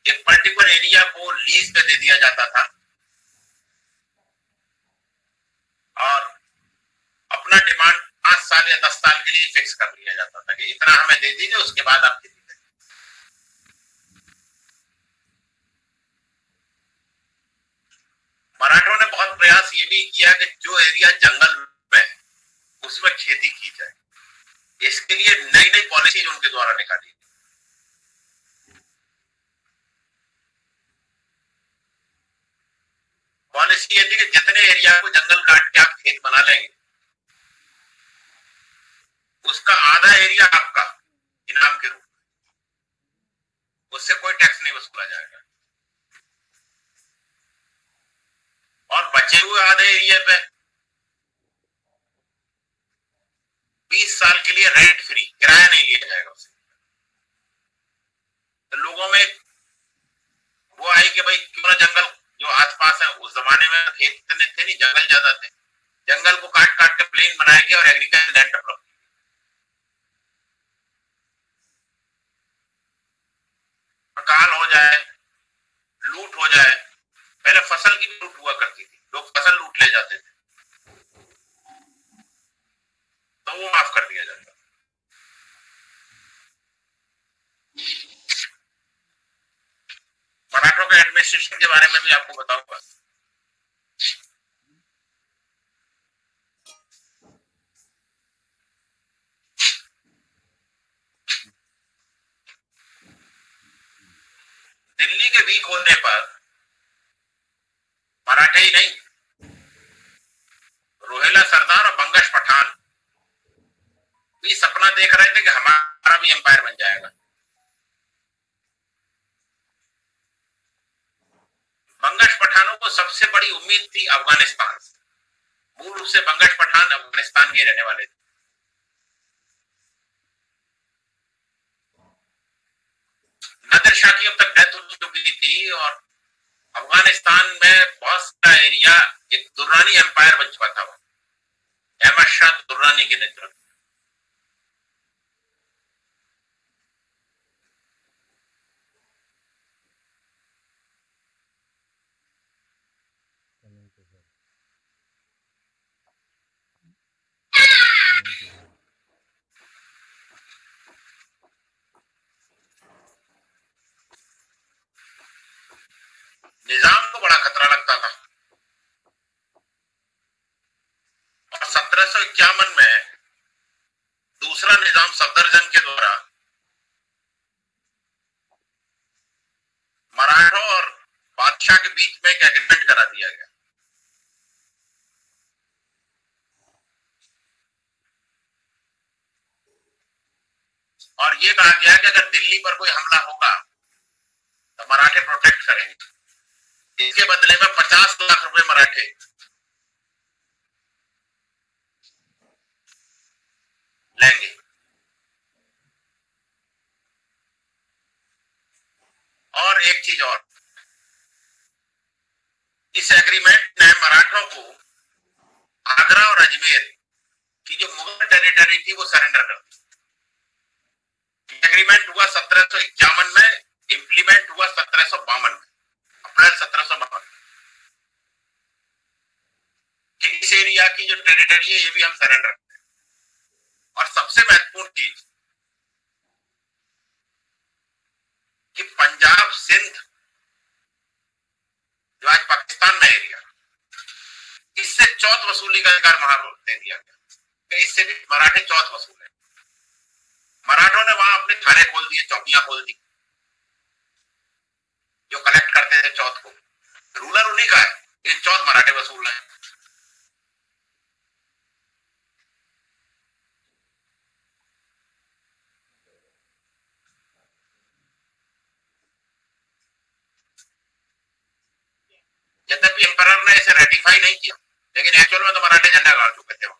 एक पर्टिकुलर एरिया को लीज पे दे दिया जाता था। और अपना डिमांड पाँच साल या दस साल के लिए फिक्स कर लिया जाता था कि इतना हमें दे दीजिए, उसके बाद आप मराठों ने बहुत प्रयास ये भी किया कि जो एरिया जंगल में उसमें खेती की जाए। इसके लिए नई नई पॉलिसीज़ उनके द्वारा निकाली पॉलिसी ये थी कि जितने एरिया को जंगल काट के आप खेत बना लेंगे। उसका आधा एरिया आपका इनाम के रूप उससे कोई टैक्स नहीं वसूला जाएगा। और बचे हुए आधे एरिया पे 20 साल के लिए रेंट फ्री किराया नहीं लिया जाएगा उससे तो लोगों में वो आई कि भाई क्यों ना जंगल जो आसपास है, उस जमाने में खेत इतने थे नहीं, जंगल ज़्यादा थे। जंगल को काट काट के प्लेन बनाएँगे और एग्रीकल्चर लैंड डेवलप अकाल हो जाए, लूट हो जाए, पहले फ़सल की लूट हुआ करती थी। लोग फ़सल लूट ले जाते थे। तो वो माफ़ कर दिया जाता मराठों के एडमिनिस्ट्रेशन के बारे में भी आपको बताऊँगा। दिल्ली के वीक होने पर मराठे ही नहीं, रोहेला सरदार और बंगश पठान भी सपना देख रहे थे कि हमारा भी एम्पायर बन जाएगा। बंगश पठानों को सबसे बड़ी उम्मीद थी अफ़गानिस्तान से। मूल रूप से बंगश पठान अफ़गानिस्तान के रहने वाले थे। नादिर शाह की अब तक डेथ हो चुकी थी और अफ़गानिस्तान में बहुत सारा एरिया, एक दुर्रानी एम्पायर बन चुका था अहमद शाह दुर्रानी के नेतृत्व निज़ाम को बड़ा खतरा लगता था और सत्रह सौ इक्यावन में दूसरा सफदरजंग के द्वारा मराठों और बादशाह के बीच में एक एग्रीमेंट करा दिया गया। और ये कहा गया कि अगर दिल्ली पर कोई हमला होगा तो मराठे प्रोटेक्ट करेंगे। इसके बदले में पचास लाख रुपए मराठे। लेंगे। और एक चीज़ और। इस एग्रीमेंट ने मराठों को आगरा और अजमेर की जो मुगल टेरिटरी थी, वो सरेंडर कर दी। एग्रीमेंट हुआ सत्रह इक्यावन में इंप्लीमेंट हुआ सत्रह सौ बावन में, अप्रैल सत्रह सौ बावन इस एरिया की जो टेरिटरी है, ये भी हम सरेंडर और सबसे महत्वपूर्ण चीज़ कि पंजाब सिंध, जो आज पाकिस्तान में एरिया इससे चौथ वसूली का अधिकार वहाँ दे दिया गया। इससे भी मराठे चौथ वसूल है। मराठों ने वहाँ अपने थाने खोल दिए, चौकियाँ खोल दी। जो कलेक्ट करते थे चौथ को। रूलर उन्हीं का है चौथ मराठे वसूल हैं यद्यपि एम्पर ने इसे रेटिफाई नहीं किया लेकिन एक्चुअल में तो मराठे झंडा गाड़ चुके थे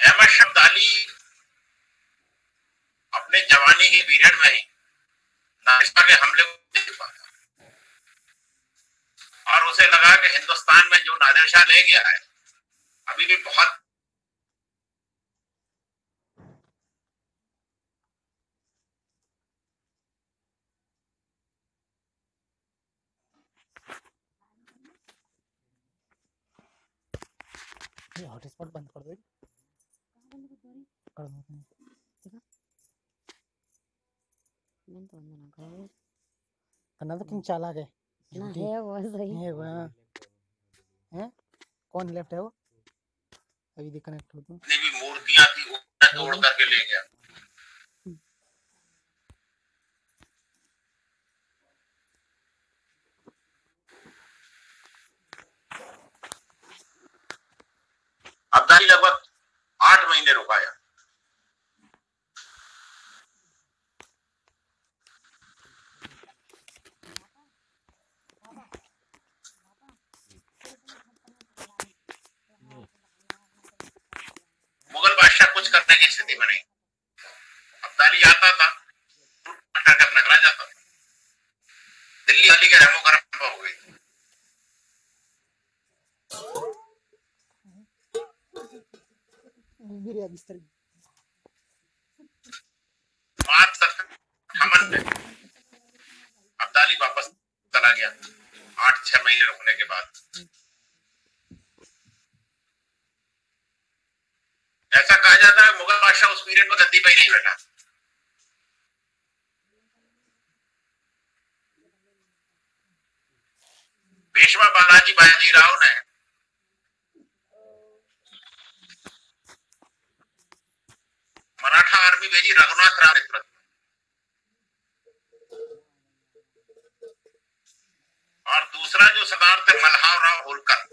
अहमद शब्दाली अपने जवानी के पीरियड में ही नाश्ता के हमले को देख पाता और उसे लगा कि हिंदुस्तान अच्छा पीछा नहीं गया है। अभी भी बहुत हॉटस्पॉट बंद कर दोगे कर बंद तो ना चाला गए ना है वो सही। है वो हाँ। हैं? कौन लेफ़्ट है वो? अभी डिकनेक्ट हो। गया भी मूर्तियाँ थी उन्हें तोड़ हाँ। करके ले गया। अब दाई लगभग आठ महीने रुकाया। अब बिस्तर तक हमन में अब्दाली वापस चला गया। आठ, छह महीने रुकने के बाद। ऐसा कहा जाता है, मुगल बादशाह उस पीरियड में गद्दी पर ही नहीं बैठा। पेशवा बालाजी बाजीराव ने आर्मी रघुनाथ राव नेतृत्व और दूसरा जो सरदार थे मल्हार राव होलकर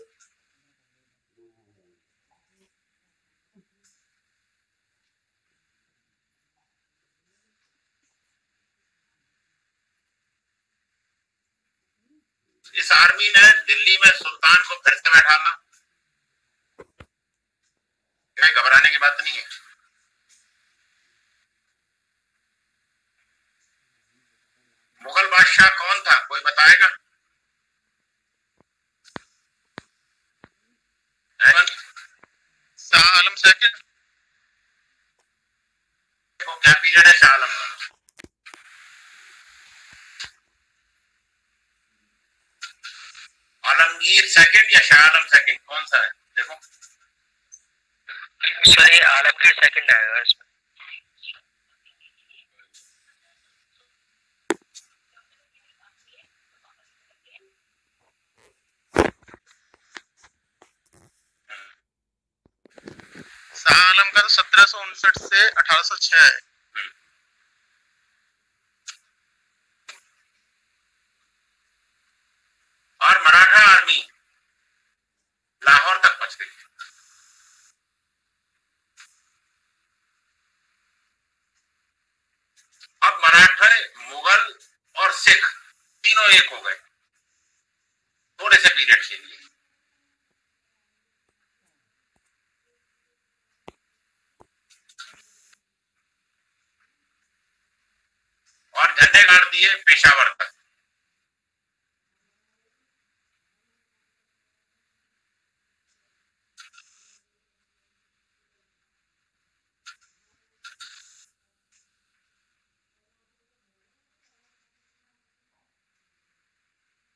इस आर्मी ने दिल्ली में सुल्तान को फिर से बैठाना। घबराने की बात नहीं है। मुगल बादशाह कौन था? कोई बताएगा? आलम सेकंड क्या? पीरियड है शाह आलम? आलमगीर सेकंड या शाह आलम सेकंड कौन सा है? देखो। सर, आलमगीर सेकंड आएगा इसमें शाह आलम का तो सत्रह सौ उनसठ से अठारह सौ छह है। और मराठा आर्मी लाहौर तक पहुँच गई। अब मराठा, मुगल और सिख तीनों एक हो गए। थोड़े से पीरियड के लिए। और झंडे गाड़ दिए पेशावर तक।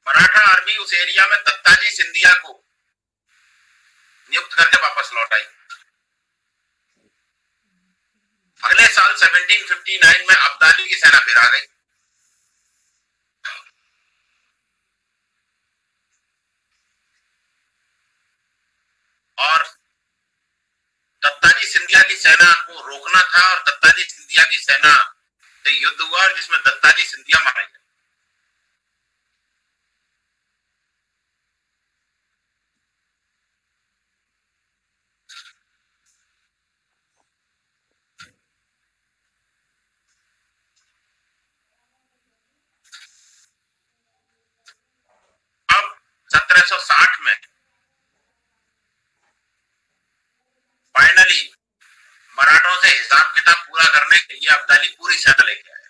मराठा आर्मी उस एरिया में दत्ताजी सिंधिया को नियुक्त करके वापस लौट आई। अगले साल 1759 में अब्दाली की सेना फिर आ गई। और दत्ताजी सिंधिया की सेना को रोकना था और दत्ताजी सिंधिया की सेना से युद्ध हुआ जिसमें दत्ताजी सिंधिया मारे गए अब 1760 में फाइनली मराठों से हिसाब किताब पूरा करने के लिए अब्दाली पूरी सेना लेके आया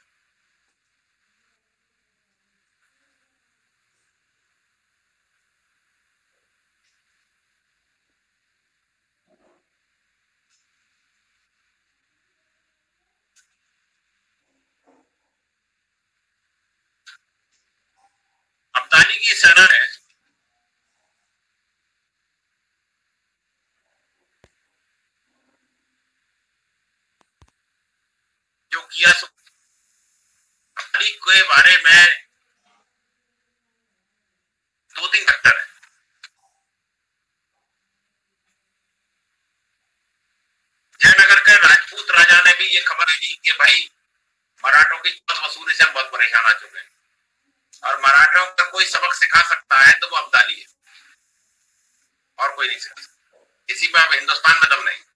आप हिंदुस्तान में नहीं।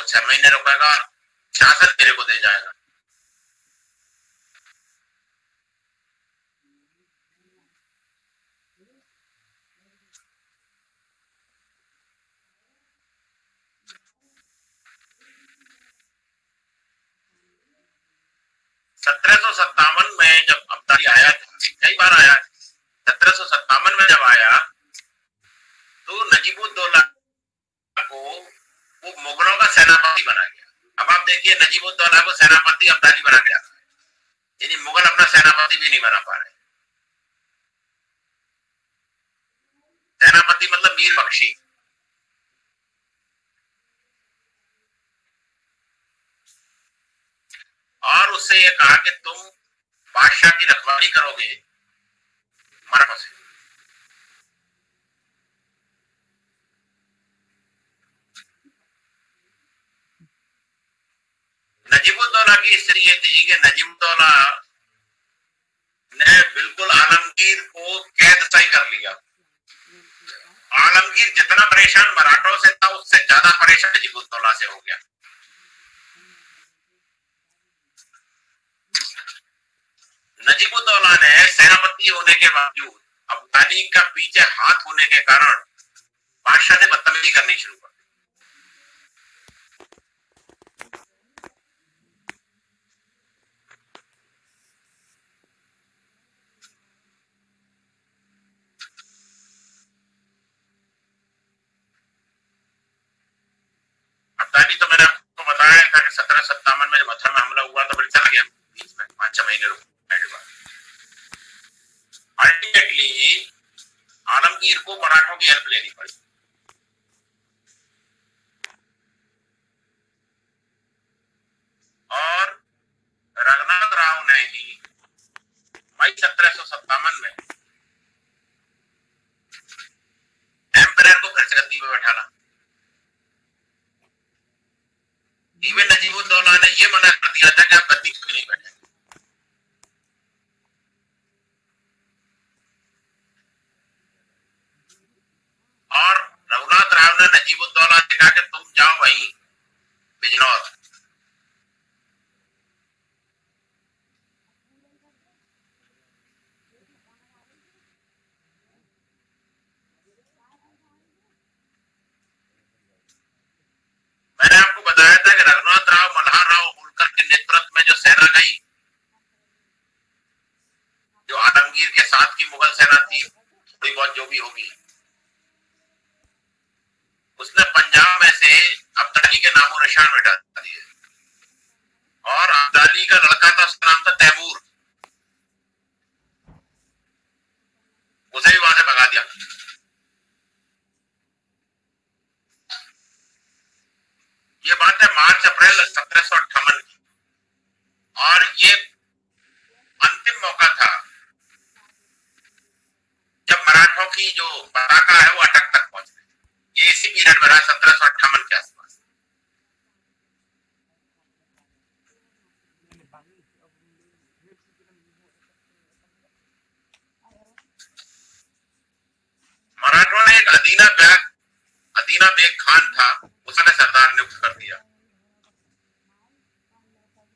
दो छह महीने रुकेगा छियासठ तेरे को दे जाएगा सत्रह सौ सत्तावन में जब अब्दाली आया था कई बार आया सत्रह सौ सत्तावन में जब आया तो नजीबुद्दौला को वो मुगलों का सेनापति बना गया अब आप देखिए नजीबुद्दौला को अब्दाली बना गया यानी मुगल अपना सेनापति भी नहीं बना पा रहे। सेनापति मतलब मीर बख्शी। और उससे ये कहा कि तुम बादशाह की रखवाली करोगे मराठों से। नजीबुद्दौला की स्त्री ये थी कि नजीबुद्दौला ने बिल्कुल आलमगीर को कैद सही कर लिया। आलमगीर जितना परेशान मराठों से था, उससे ज़्यादा परेशान नजीबुद्दौला से हो गया। नजीबुद्दौला ने सेनापति होने के बावजूद अफगानी का पीछे हाथ होने के कारण बादशाह से बदतमीजी करनी शुरू कर दी अफगानी तो मैंने आपको बताया था कि सत्रह सत्तावन में जब मथुरा में हमला हुआ तो फिर चल गया। बीच में पाँच छह महीने अल्टीमेटली आलमगीर को मराठों की हेल्प लेनी पड़ी और रघुनाथ राव ने ही मई सत्रह सौ सत्तावन में एम्पायर को फिर से गद्दी पे बैठाना इवन नजीबुद्दौला ने यह मना कर दिया था कि आप गद्दी पे भी नहीं बैठेंगे और रघुनाथ राव ने नजीबुद्दौला से कहा कि तुम जाओ वहीं बिजनौर मैंने आपको बताया था कि रघुनाथ राव मल्हार राव होलकर के नेतृत्व में जो सेना गई जो आलमगीर के साथ की मुगल सेना थी थोड़ी बहुत जो भी होगी उसने पंजाब में से अब्दाली के नामो निशान मिटा दिए और अब्दाली का लड़का था उसका नाम था तैमूर उसे भी वहाँ से भगा दिया ये बात है मार्च अप्रैल और कमल की और ये अंतिम मौका था जब मराठों की जो पताका है वो अटक तक पहुँच गई। ये इसी पीरियड में रहा, सत्रह सौ अट्ठावन के आसपास मराठों ने एक अदीना बैग अदीना बेग खान था उसने सरदार नियुक्त कर दिया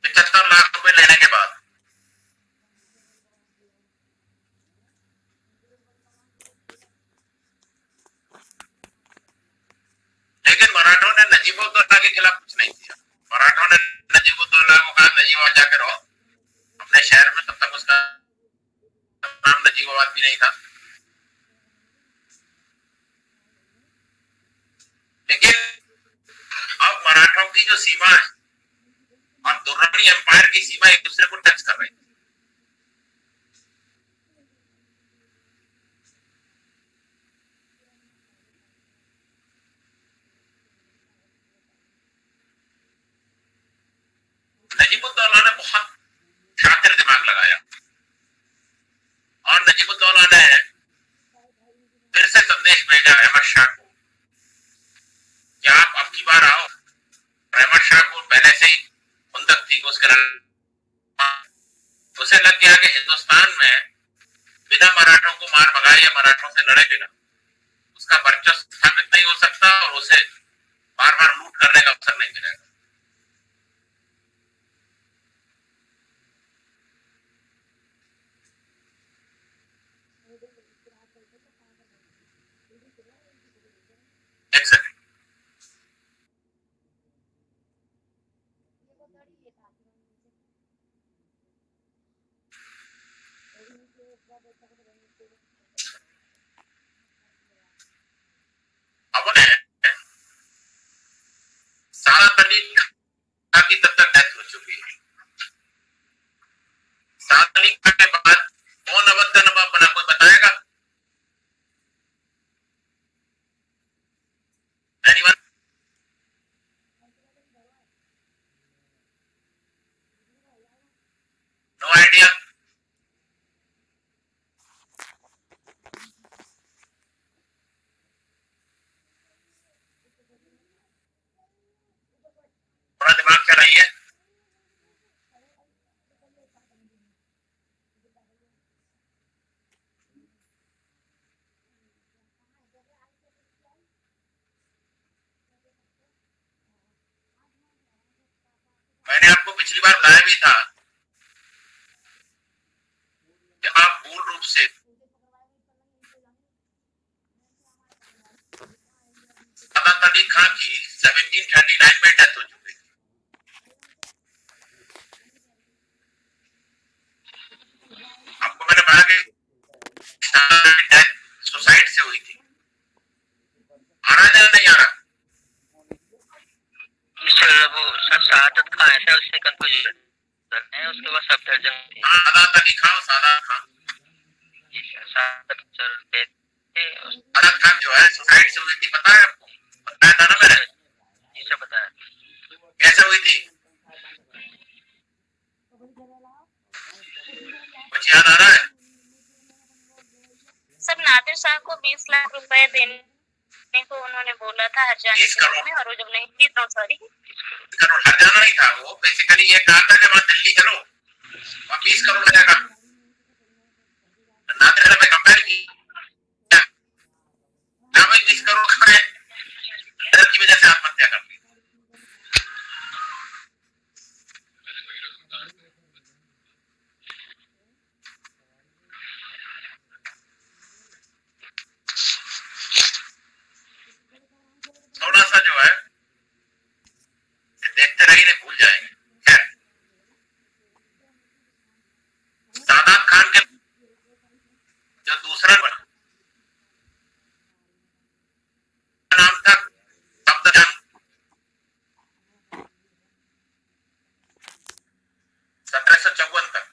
पिछहत्तर लाख रुपए लेने के बाद लेकिन मराठों ने नजीबुद्दौला के खिलाफ कुछ नहीं किया मराठों ने नजीबुद्दौला को कहा नजीबाबाद जाके रहो अपने शहर में तब तक उसका नाम नजीबाबाद भी नहीं था लेकिन अब मराठों की जो सीमा है और दुर्रानी एम्पायर की सीमा एक दूसरे को टच कर रही है नजीबुद्दौला ने बहुत शातिर दिमाग लगाया और नजीबुद्दौला ने फिर से संदेश भेजा अहमद शाह को कि आप अब की बार आओ अहमद शाह को पहले से ही खुंदक थी उसके उसे लग गया कि हिंदुस्तान में बिना मराठों को मार भगाए या मराठों से लड़े बिना उसका वर्चस्व स्थापित नहीं हो सकता और उसे बार बार लूट करने का अवसर नहीं मिलेगा एक सेकंड अब ने सारा तली की तब तक डेथ हो चुकी है सात अली खां के बाद कौन अवध का नवाब बना कोई बताएगा एनीवन नो आइडिया थोड़ा दिमाग चलाइए मैंने आपको पिछली बार बताया भी था कि आप मूल रूप से खां की 1739 में डेथ हो वो शहादत खां सर उससे कंफ्यूजन है उसके बाद सब हाँ सादात अली खां और खां शहादत सादात खान जो है सुसाइड से हुई थी पता है आपको बताया था ना मैंने जी सर बताया कैसे हुई थी कुछ याद आ रहा है सब नादिर शाह को बीस लाख रुपए देने को उन्होंने बोला था हर जाने के। में और वो जब नहीं थी तो सॉरी करोड़ हर जाना नहीं था वो। बेसिकली ये कहा था कि मैं दिल्ली चलो। बीस करोड़ लगेगा नादरा में कंपेयर की बीस करोड़ का है की वजह से आत्महत्या कर ली थोड़ा सा जो है ये देखते रहिए नहीं भूल जाएँगे खैर सादात खान के जो दूसरा बना नाम था सफदरजंग सत्रह सौ चौवन तक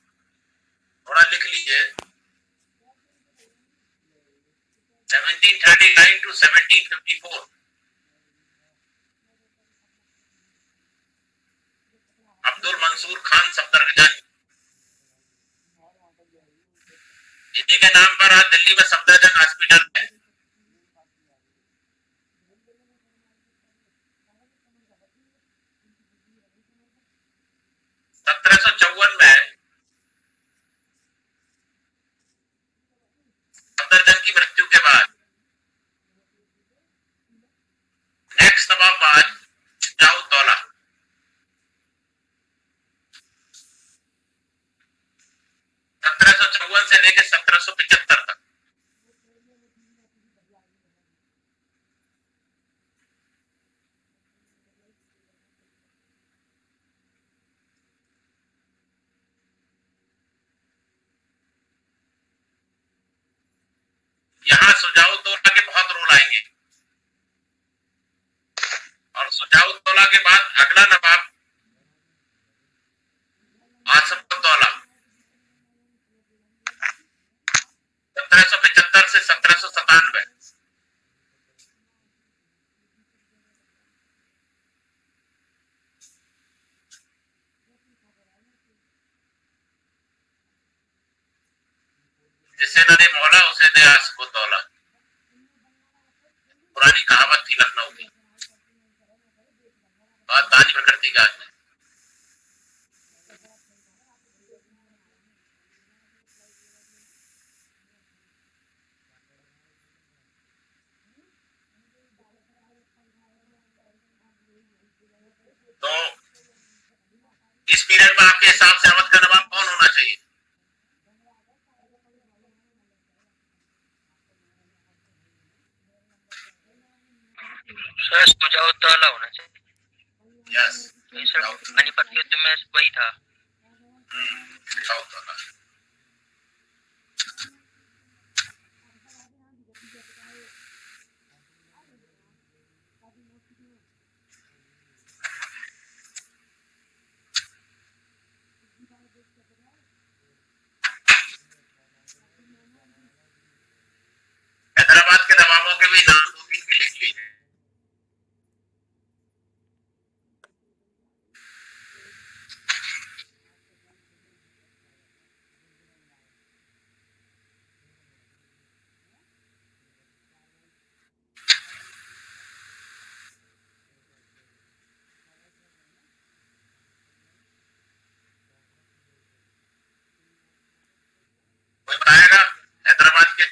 थोड़ा लिख लीजिए 1739 टू 1754 अब्दुल मंसूर खान सफदरजंग इन्हीं के नाम पर आज दिल्ली में सफदरजंग हॉस्पिटल हो तो होना चाहिए यस पानीपत युद्ध में वही था. हम्म.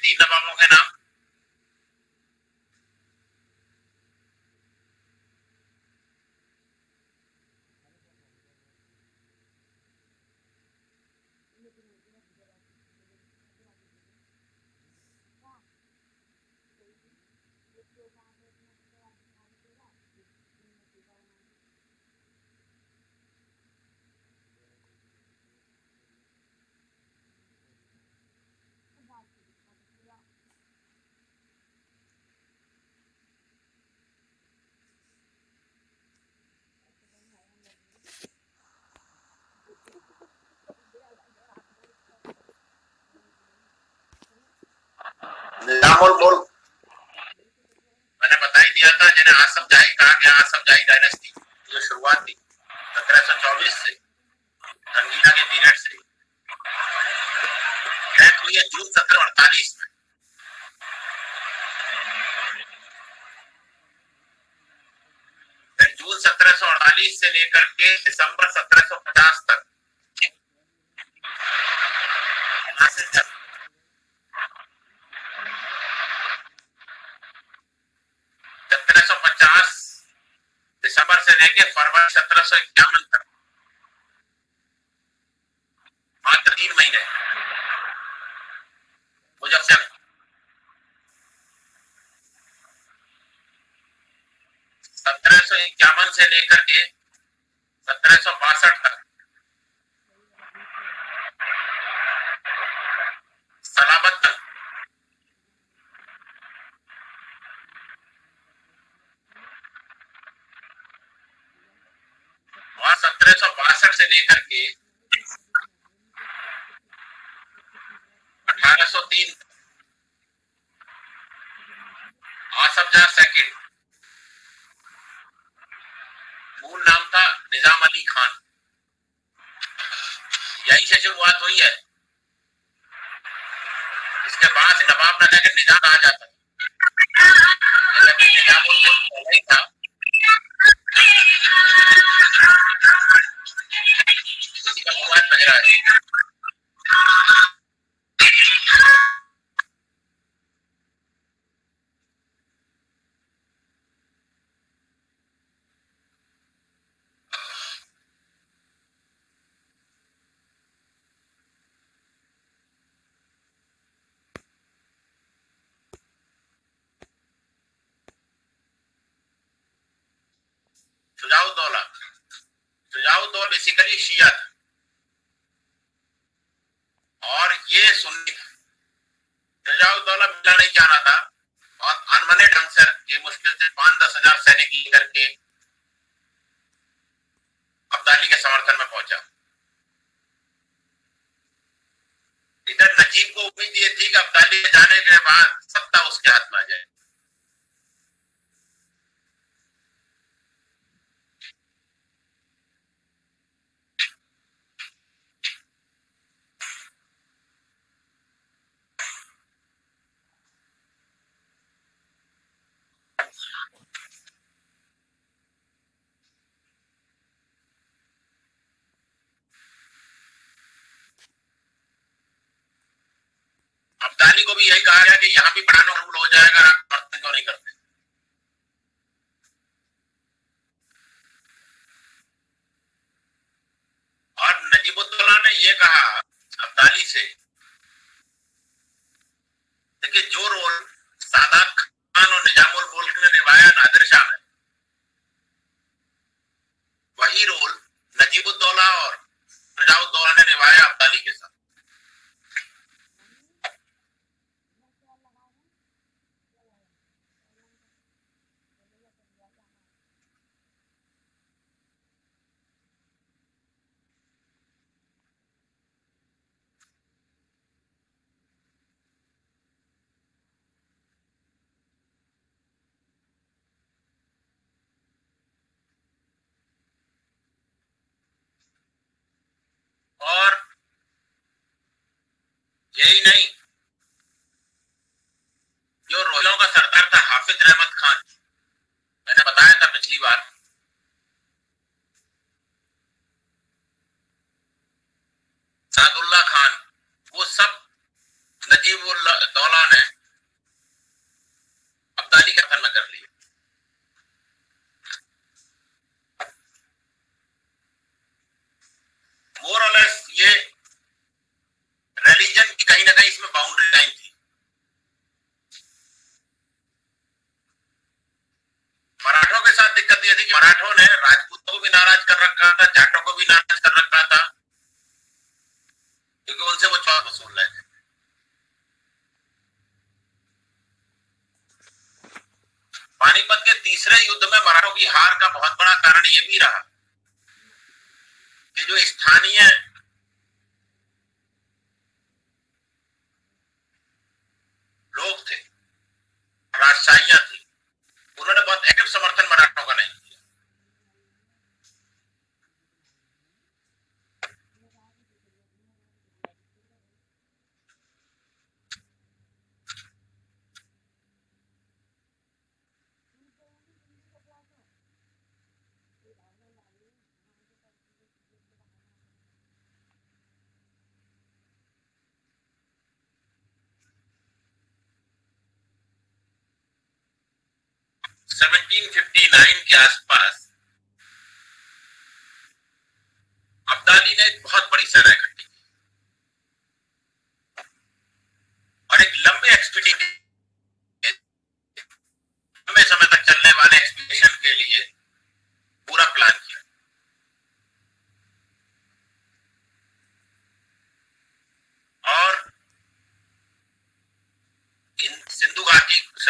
bendita vamos a बोल बोल। मैंने बता ही दिया था, जिन्हें आसम जाही कहा गया आसम जाही डायनेस्टी जो शुरुआत थी, सत्रह सौ चौबीस से, रंगीला के पीरियड से। डेथ तो हुई जून सत्रह अड़तालीस में जून सत्रह सौ अड़तालीस से लेकर के दिसंबर सत्रह सौ पचास तक सा ज्ञान कर मात्र तीन महीने। वो जब से सत्रह सौ इक्यावन से लेकर के दानी को भी यही कहा गया कि यहाँ भी पढ़ाना रूल हो जाएगा, आप क्यों नहीं करते? Yay, Nate. की हार का बहुत बड़ा कारण यह भी रहा कि जो स्थानीय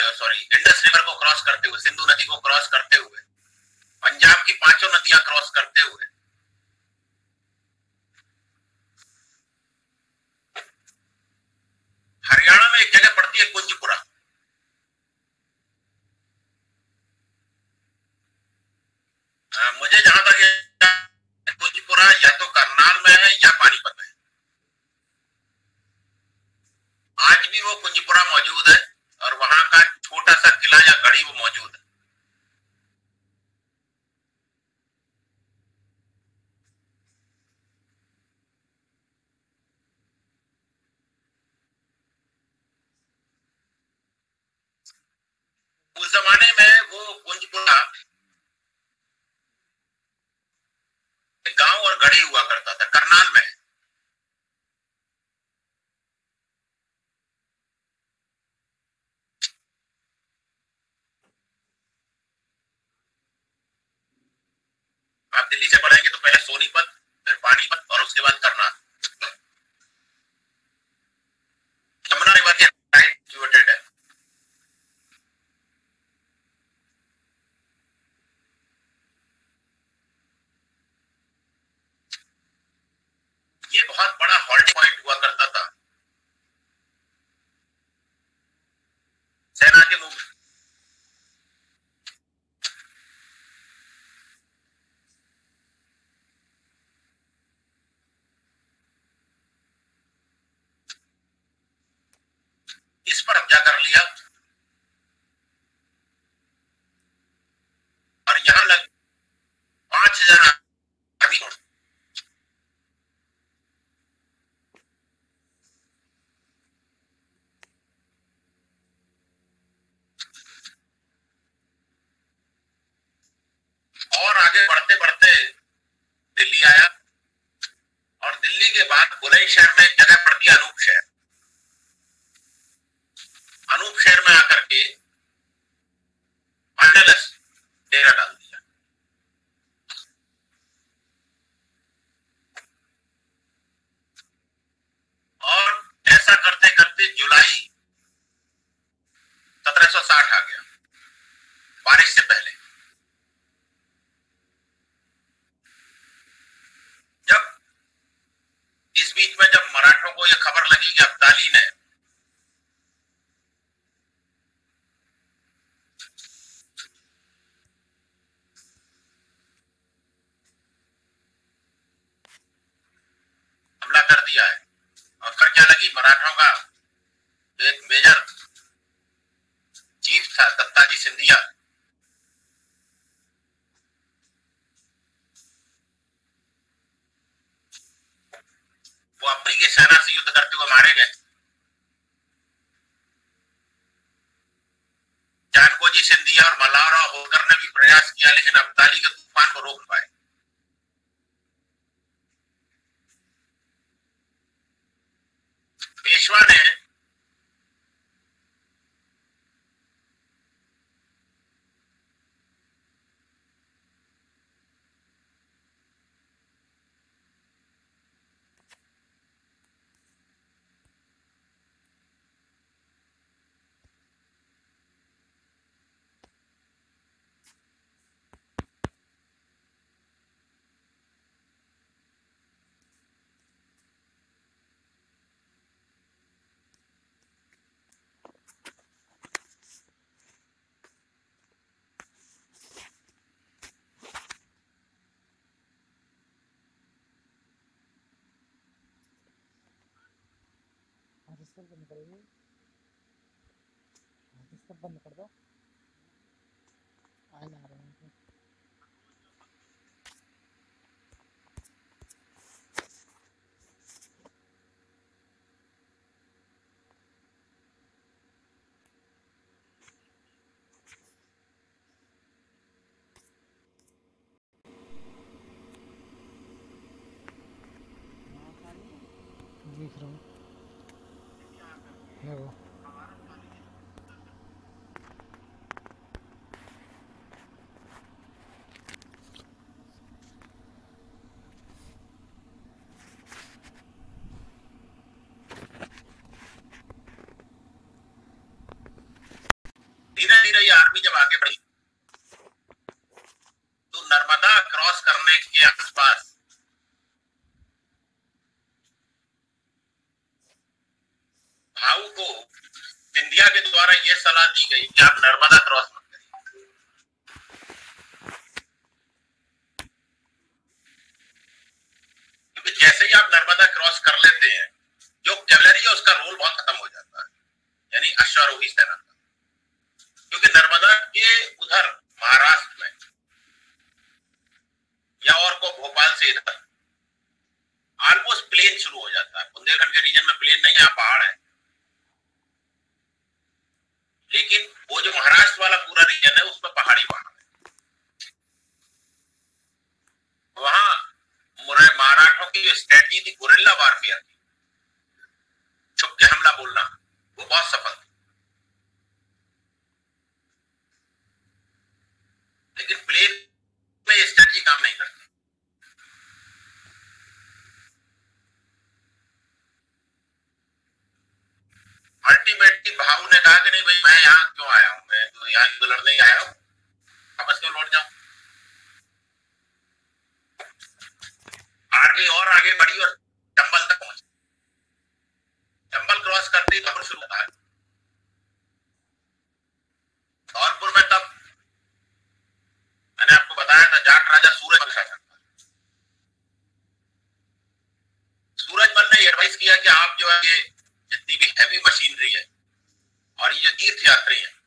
सॉरी इंडस रिवर को क्रॉस करते हुए सिंधु नदी को क्रॉस करते हुए, पंजाब की पाँचों नदियाँ क्रॉस करते हुए। हरियाणा में एक जगह पड़ती है कुंजपुरा। शहर में एक जगह पड़ती है अनूप जानकोजी सिंधिया और मलारा होकर ने भी प्रयास किया, लेकिन अब्दाली के तूफ़ान को रोक पाए। पेशवा ने करेंगे सब बंद कर दो आए आ रहे हैं दिख रहा हूँ। धीरे रही आर्मी जब आगे बढ़ी तो नर्मदा क्रॉस करने के आसपास भाऊ को सिंधिया के द्वारा यह सलाह दी गई कि आप नर्मदा क्रॉस bem a था, जाट राजा सूरज बख्शा था। सूरजमल ने एडवाइस किया कि आप जो है ये जितनी भी हैवी मशीनरी है और ये जो तीर्थ यात्री है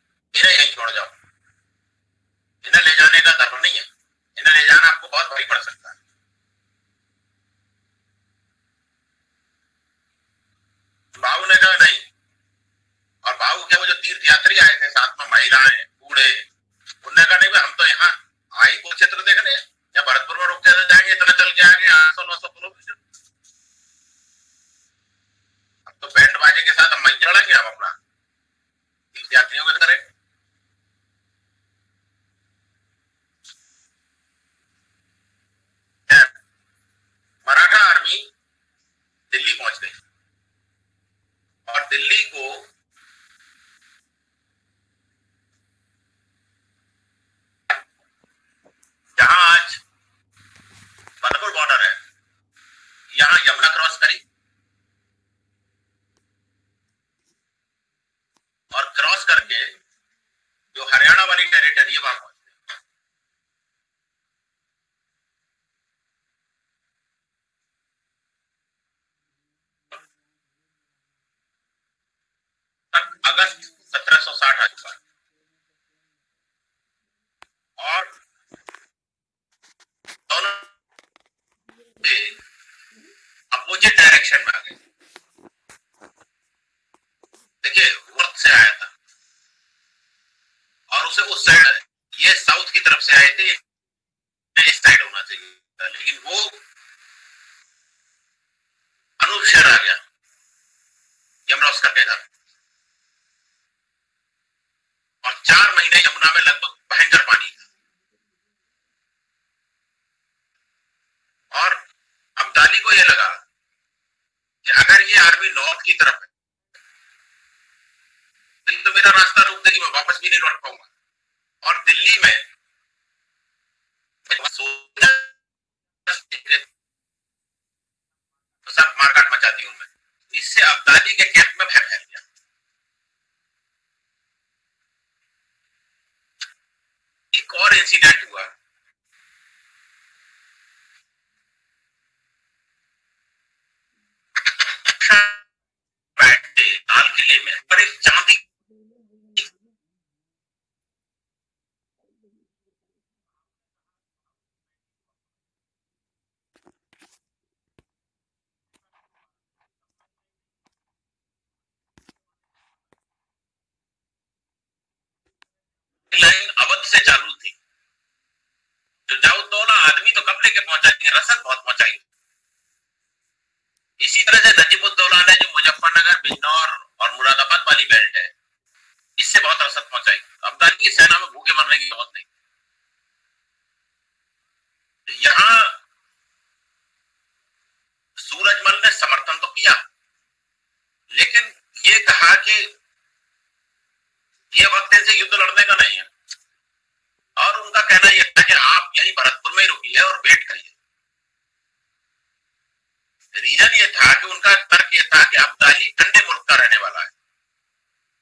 कि अब्दाली ठंडे मुल्क का रहने वाला है।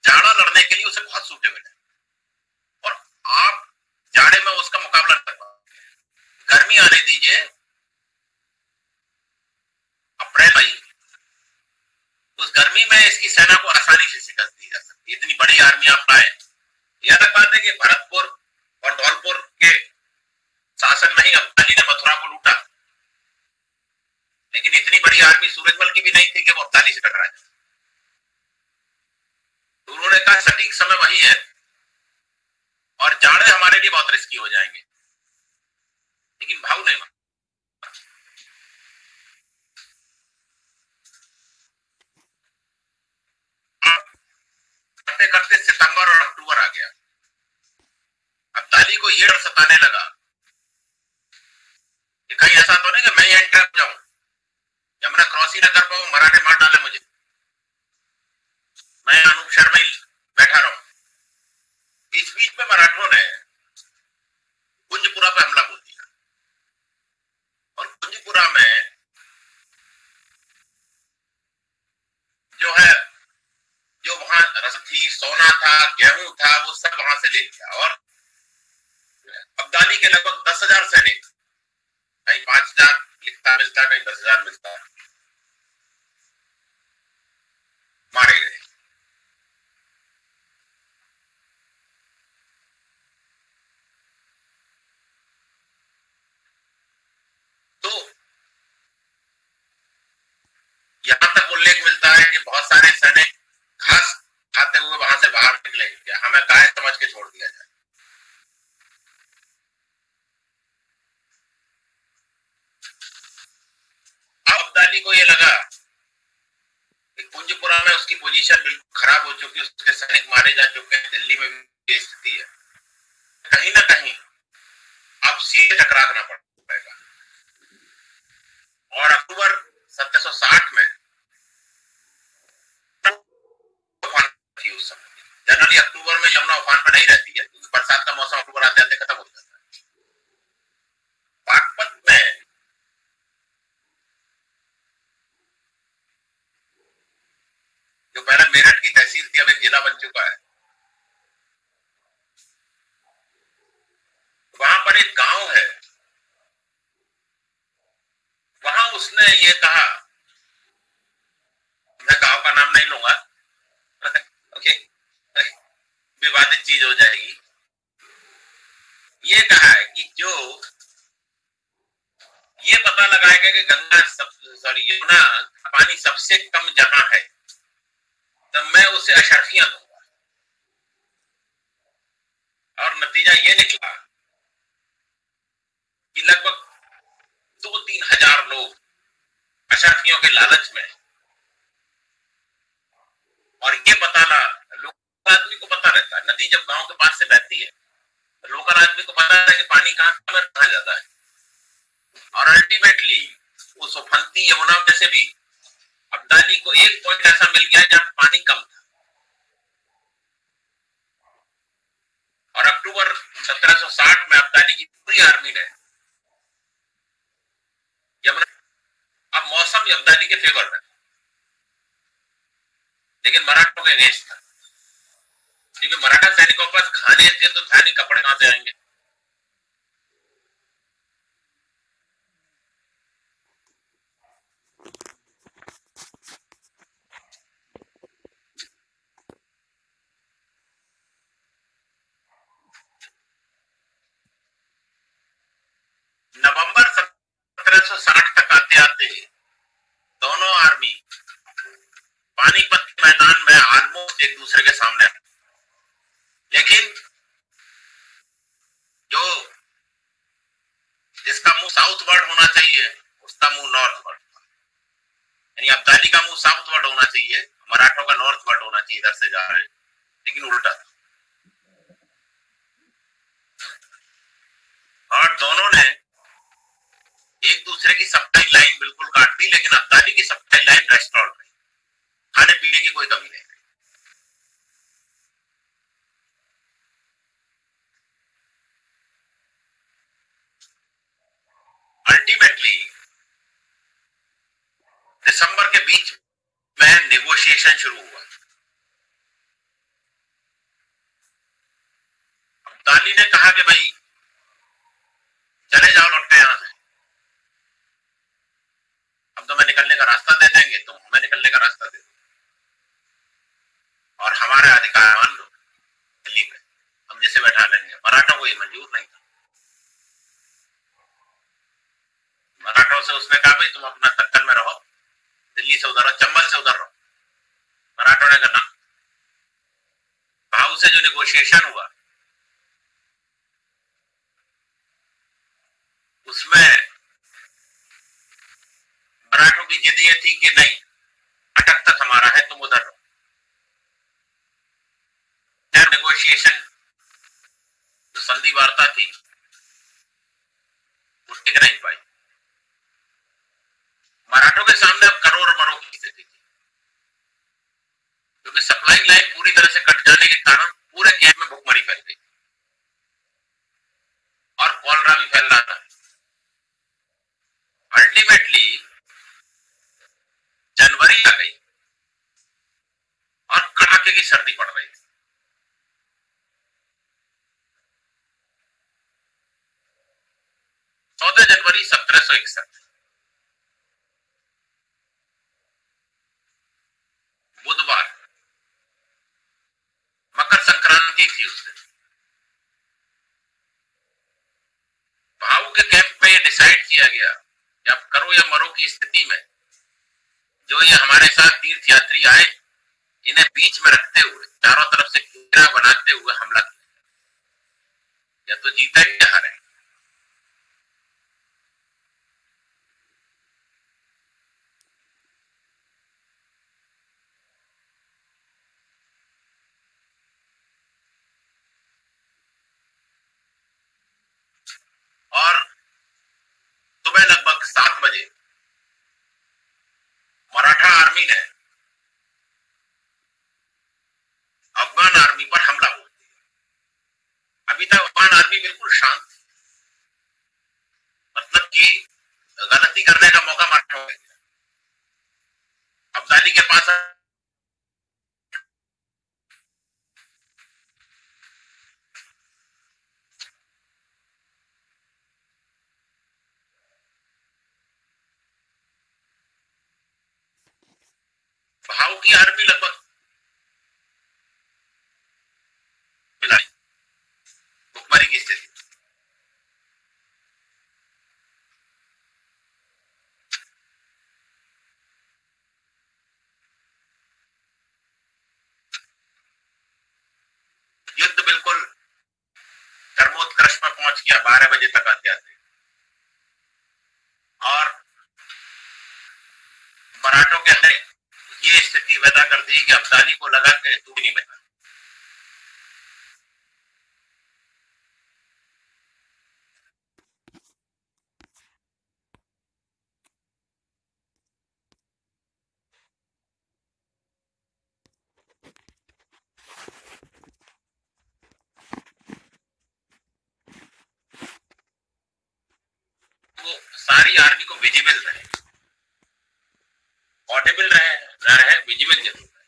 जाड़ा लड़ने के लिए उसे बहुत सूटेबल है और आप जाड़े में उसका मुकाबला कर पाओ। गर्मी आने दीजिए। अप्रैल आई उस गर्मी में इसकी सेना को आसानी से शिकस्त दी जा सकती इतनी बड़ी आर्मी आप लाए। यह बात है कि भरतपुर और धौलपुर के शासन में ही इसकी हो जाएँगे। लेकिन भाव नहीं करते करते सितंबर और अक्टूबर आ गया। अब्दाली को ये डर सताने लगा। कहीं ऐसा तो नहीं कि मैं एंटर जाऊँ। या मैं क्रॉस ही ना कर पाऊँ मराठे मार डाले मुझे। Take. लगाएगा कि गंगा सब सॉरी यमुना पानी सबसे कम जहाँ है तो मैं उसे अशर्फियाँ दूँगा। और नतीजा ये निकला कि लगभग दो तीन हज़ार लोग अशर्फियों के लालच में और ये पता ना लोकल आदमी को पता रहता है। नदी जब गाँव के पास से बहती है तो लोकल आदमी को पता रहता है कि पानी कहाँ है कहाँ ज़्यादा है। और अल्टीमेटली उस उफनती यमुना में से भी अब्दाली को एक पॉइंट ऐसा मिल गया जहाँ पानी कम था। और अक्टूबर 1760 में अब्दाली की पूरी आर्मी ने यमुना अब मौसम अब्दाली के फेवर में लेकिन मराठों के अगेंस्ट था। क्योंकि मराठा सैनिकों के पास खाने थे तो था नहीं कपड़े कहाँ से आएँगे नवंबर 1760 तक आते आते दोनों आर्मी पानीपत मैदान में ऑलमोस्ट एक दूसरे के सामने। लेकिन जो जिसका मुँह साउथ वर्ड होना चाहिए, उसका मुँह नॉर्थ वर्ड यानी अब्दाली का मुँह साउथ वर्ड होना चाहिए, मराठों का नॉर्थ वर्ड होना चाहिए, इधर से जा रहे लेकिन उल्टा। और दोनों ने एक दूसरे की सप्लाई लाइन बिल्कुल काट दी, लेकिन अब्दाली की सप्लाई लाइन रेस्टोर रही खाने पीने की कोई कमी नहीं। अल्टीमेटली दिसंबर के बीच में नेगोशिएशन शुरू हुआ। अब्दाली ने कहा कि भाई, चले जाओ, लौटते यहाँ से। अब तो मैं निकलने का रास्ता दे देंगे, तुम हमें निकलने का रास्ता दे दो। और हमारे अधिकार मान लो दिल्ली में। हम जैसे बैठा लेंगे। मराठों को ये मंजूर नहीं था। मराठों से उसने कहा, भाई, तुम अपना दक्कन में रहो। दिल्ली से उधर रहो, चंबल से उधर रहो। मराठों ने कहा भाव से जो निगोशिएशन हुआ, उसमें मराठों की जिद ये थी कि नहीं, अटक तक हमारा है, तुम उधर रहो। नेगोशिएशन जो संधि वार्ता थी वो टिक नहीं पाई। मराठों के सामने अब करोड़ मरो की स्थिति थी। क्योंकि सप्लाई लाइन पूरी तरह से कट जाने के कारण पूरे कैंप में भुखमरी फैल गई। और कॉलरा भी फैल रहा था। अल्टीमेटली जनवरी आ गई और कड़ाके की सर्दी पड़ रही थी। चौदह जनवरी सत्रह सौ इकसठ बुधवार मकर संक्रांति थी उस दिन भाऊ के कैंप में डिसाइड किया गया कि अब करो या मरो की स्थिति में जो ये हमारे साथ तीर्थ यात्री आए इन्हें बीच में रखते हुए चारों तरफ़ से घेरा बनाते हुए हमला किया या तो जीता ही या हारे और सुबह लगभग सात बजे मराठा आर्मी ने अफगान आर्मी पर हमला बोल दिया अभी तक अफगान आर्मी बिल्कुल शांत थी मतलब कि गलती करने का मौका मराठों को दिया अब्दाली के पास की आर्मी लगभग मिलाई भुखमरी की स्थिति युद्ध बिल्कुल धर्मोत्कर्ष पर पहुँच गया, बारह बजे तक आते आते और मराठों के अंदर ये स्थिति पैदा कर दी कि अब्दाली को लगा के तू नहीं बचा वो सारी को विजिबल रहे। ऑडिबल रहे रहे विजिबल ज़रूर रहे।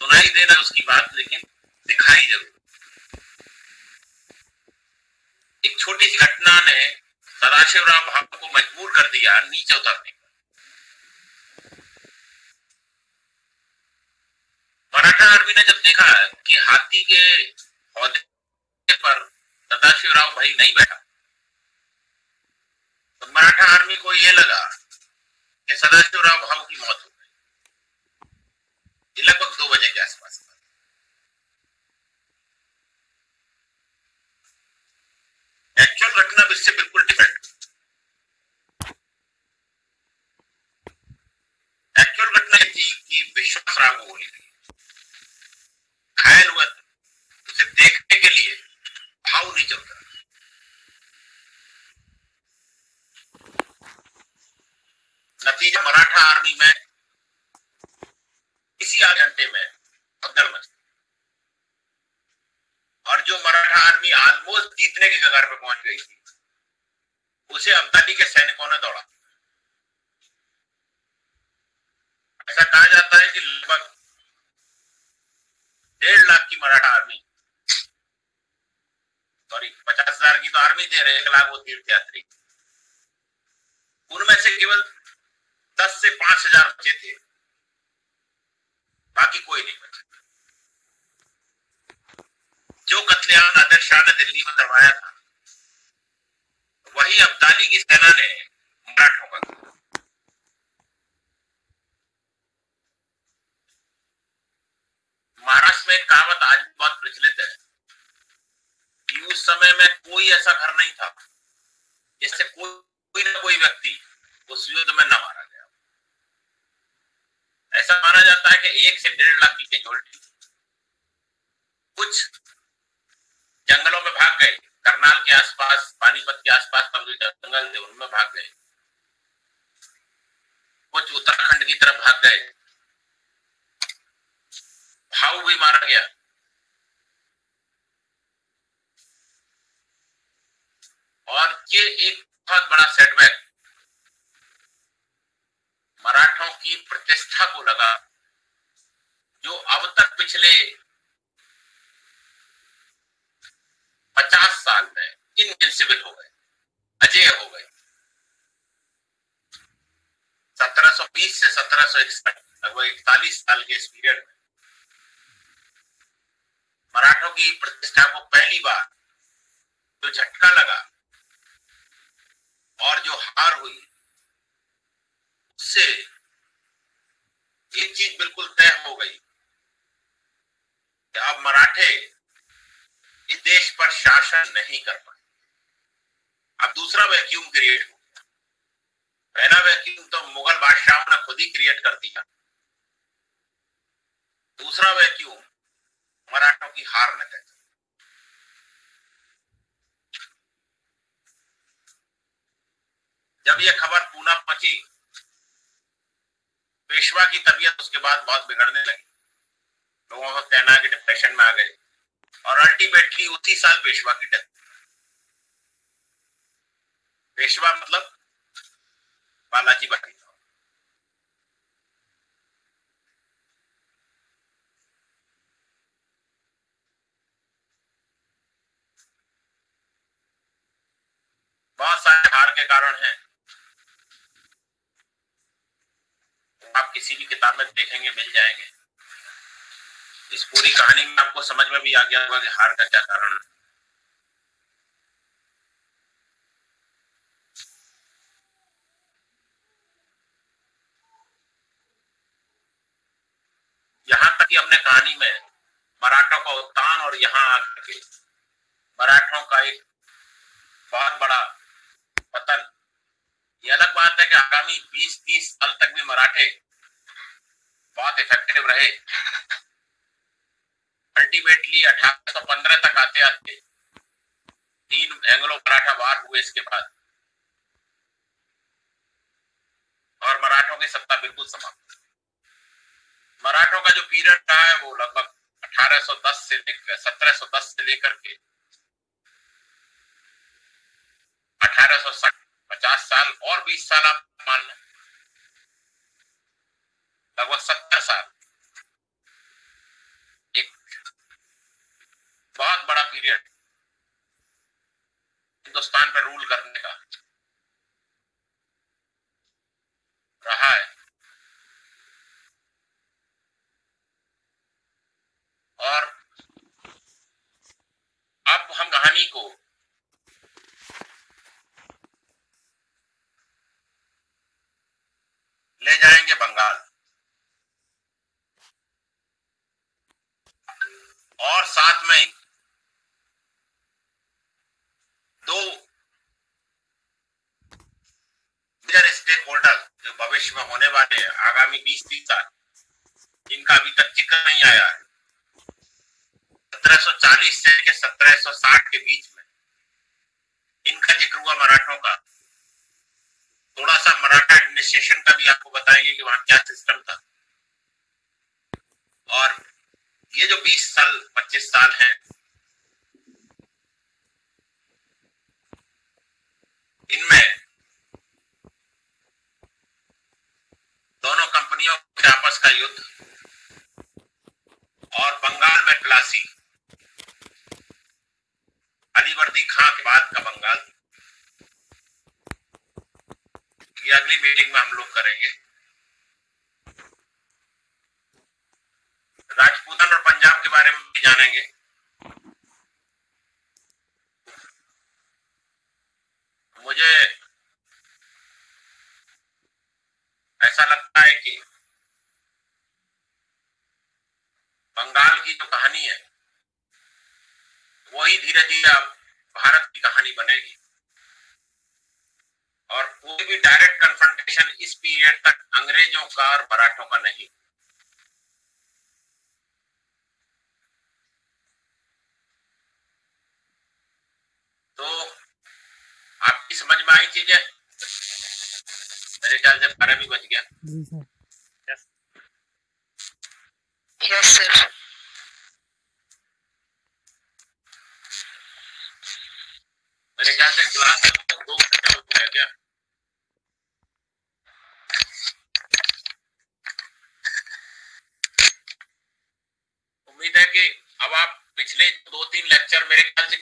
सुनाई देना उसकी बात, लेकिन दिखाई ज़रूर। एक छोटी सी घटना ने सदाशिवराव भाव को मजबूर कर दिया नीचे उतरने का मराठा आर्मी ने जब देखा कि हाथी के पर सदाशिवराव भाई नहीं बैठा तो मराठा आर्मी को ये लगा कि सदाशिवराव भाव की मौत हो गई। लगभग दो बजे के आसपास। एक्चुअल घटना इससे बिल्कुल डिफरेंट एक्चुअल घटना थी कि विश्वास राव को गोली घायल हुआ था। उसे देखने के लिए भाव नहीं चलता। नतीजा, मराठा आर्मी में, इसी आध घंटे में भगदड़ मच और जो मराठा आर्मी ऑलमोस्ट जीतने के कगार पे पहुँच गई थी, उसे अब्दाली के सैनिकों ने दौड़ा। ऐसा कहा जाता है कि लगभग डेढ़ लाख की मराठा आर्मी सॉरी पचास हज़ार की तो आर्मी थे एक लाख वो तीर्थ यात्री उनमें से केवल दस से पाँच हज़ार बचे थे। बाकी कोई नहीं बचा। जो कत्लेआम नादिर शाह ने दिल्ली में करवाया था, वही अब्दाली की सेना ने मराठों का। महाराष्ट्र में एक कहावत आज भी बहुत प्रचलित है। कि उस समय में कोई ऐसा घर नहीं था, जिससे कोई ना कोई व्यक्ति उस युद्ध में न मारा गया। ऐसा माना जाता है कि एक से डेढ़ लाख की कैजुअलिटी कुछ जंगलों में भाग गए। करनाल के आसपास, पानीपत के आसपास का जो जंगल थे, उनमें भाग गए। कुछ उत्तराखंड की तरफ़ भाग गए। भाव भी मारा गया। और ये एक बहुत बड़ा सेटबैक मराठों की प्रतिष्ठा को लगा। जो अब तक पिछले पचास साल में इनविंसिबल हो गए, अजय हो गए। 1720 से 1761 लगभग इकतालीस साल के इस पीरियड में मराठों की प्रतिष्ठा को पहली बार जो झटका लगा और जो हार हुई उससे एक चीज़ बिल्कुल तय हो गई कि अब मराठे इस देश पर शासन नहीं कर पाए। अब दूसरा वैक्यूम क्रिएट हो पहला वैक्यूम तो मुगल बादशाहों ने खुद ही क्रिएट कर दिया। दूसरा वैक्यूम मराठों की हार न तय जब यह खबर पूना पहुँची पेशवा की तबीयत उसके बाद बहुत बिगड़ने लगी। लोगों का कहना है कि डिप्रेशन में आ गए। और अल्टीमेटली उसी साल पेशवा की डेथ पेशवा मतलब बालाजी भाई बहुत सारे हार के कारण हैं। आप किसी भी किताब में देखेंगे, मिल जाएँगे। इस पूरी कहानी में आपको समझ में भी आ गया होगा कि हार का क्या कारण है। यहाँ तक कि हमने कहानी में मराठों का उत्थान और यहाँ के मराठों का एक बहुत बड़ा पतन ये अलग बात है कि आगामी 20-30 साल तक भी मराठे बहुत इफ़ेक्टिव रहे। अल्टीमेटली 1815 तक आते आते तीन एंग्लो मराठा वार हुए इसके बाद। और मराठों की सत्ता बिल्कुल समाप्त। मराठों का जो पीरियड रहा है, वो लगभग 1810 से लेकर 1710 से लेकर के 1860 50 साल और 20 साल आप मान लें। लगभग 70 साल। एक बहुत बड़ा पीरियड। हिंदुस्तान पर रूल करने का। रहा है। और अब हम कहानी को ले जाएँगे बंगाल। और साथ में दो मेजर स्टेक होल्डर जो भविष्य में होने वाले हैं, आगामी 20-30 साल, इनका अभी तक ज़िक्र नहीं आया है। 1740 से लेकर 1760 के बीच में इनका ज़िक्र हुआ मराठों का। थोड़ा सा मराठा एडमिनिस्ट्रेशन का भी आपको बताएँगे कि वहाँ क्या सिस्टम था। और ये जो 20 साल 25 साल है, इनमें दोनों कंपनियों के आपस का युद्ध और बंगाल में प्लासी, अलीवर्दी खां के बाद का बंगाल। ये अगली मीटिंग में हम लोग करेंगे। राजपूतन और पंजाब के बारे में भी जानेंगे। मुझे ऐसा लगता है कि बंगाल की जो कहानी है वही धीरे धीरे अब भारत की कहानी बनेगी। और कोई भी डायरेक्ट कन्फ्रंटेशन इस पीरियड तक अंग्रेज़ों का और मराठों का नहीं। तो आपकी समझ में आई चीज़ें? मेरे ख्याल से बारह भी बज गया। Yes sir. मेरे ख्याल से क्लास हो क्या उम्मीद है कि अब आप पिछले दो तीन लेक्चर मेरे ख्याल से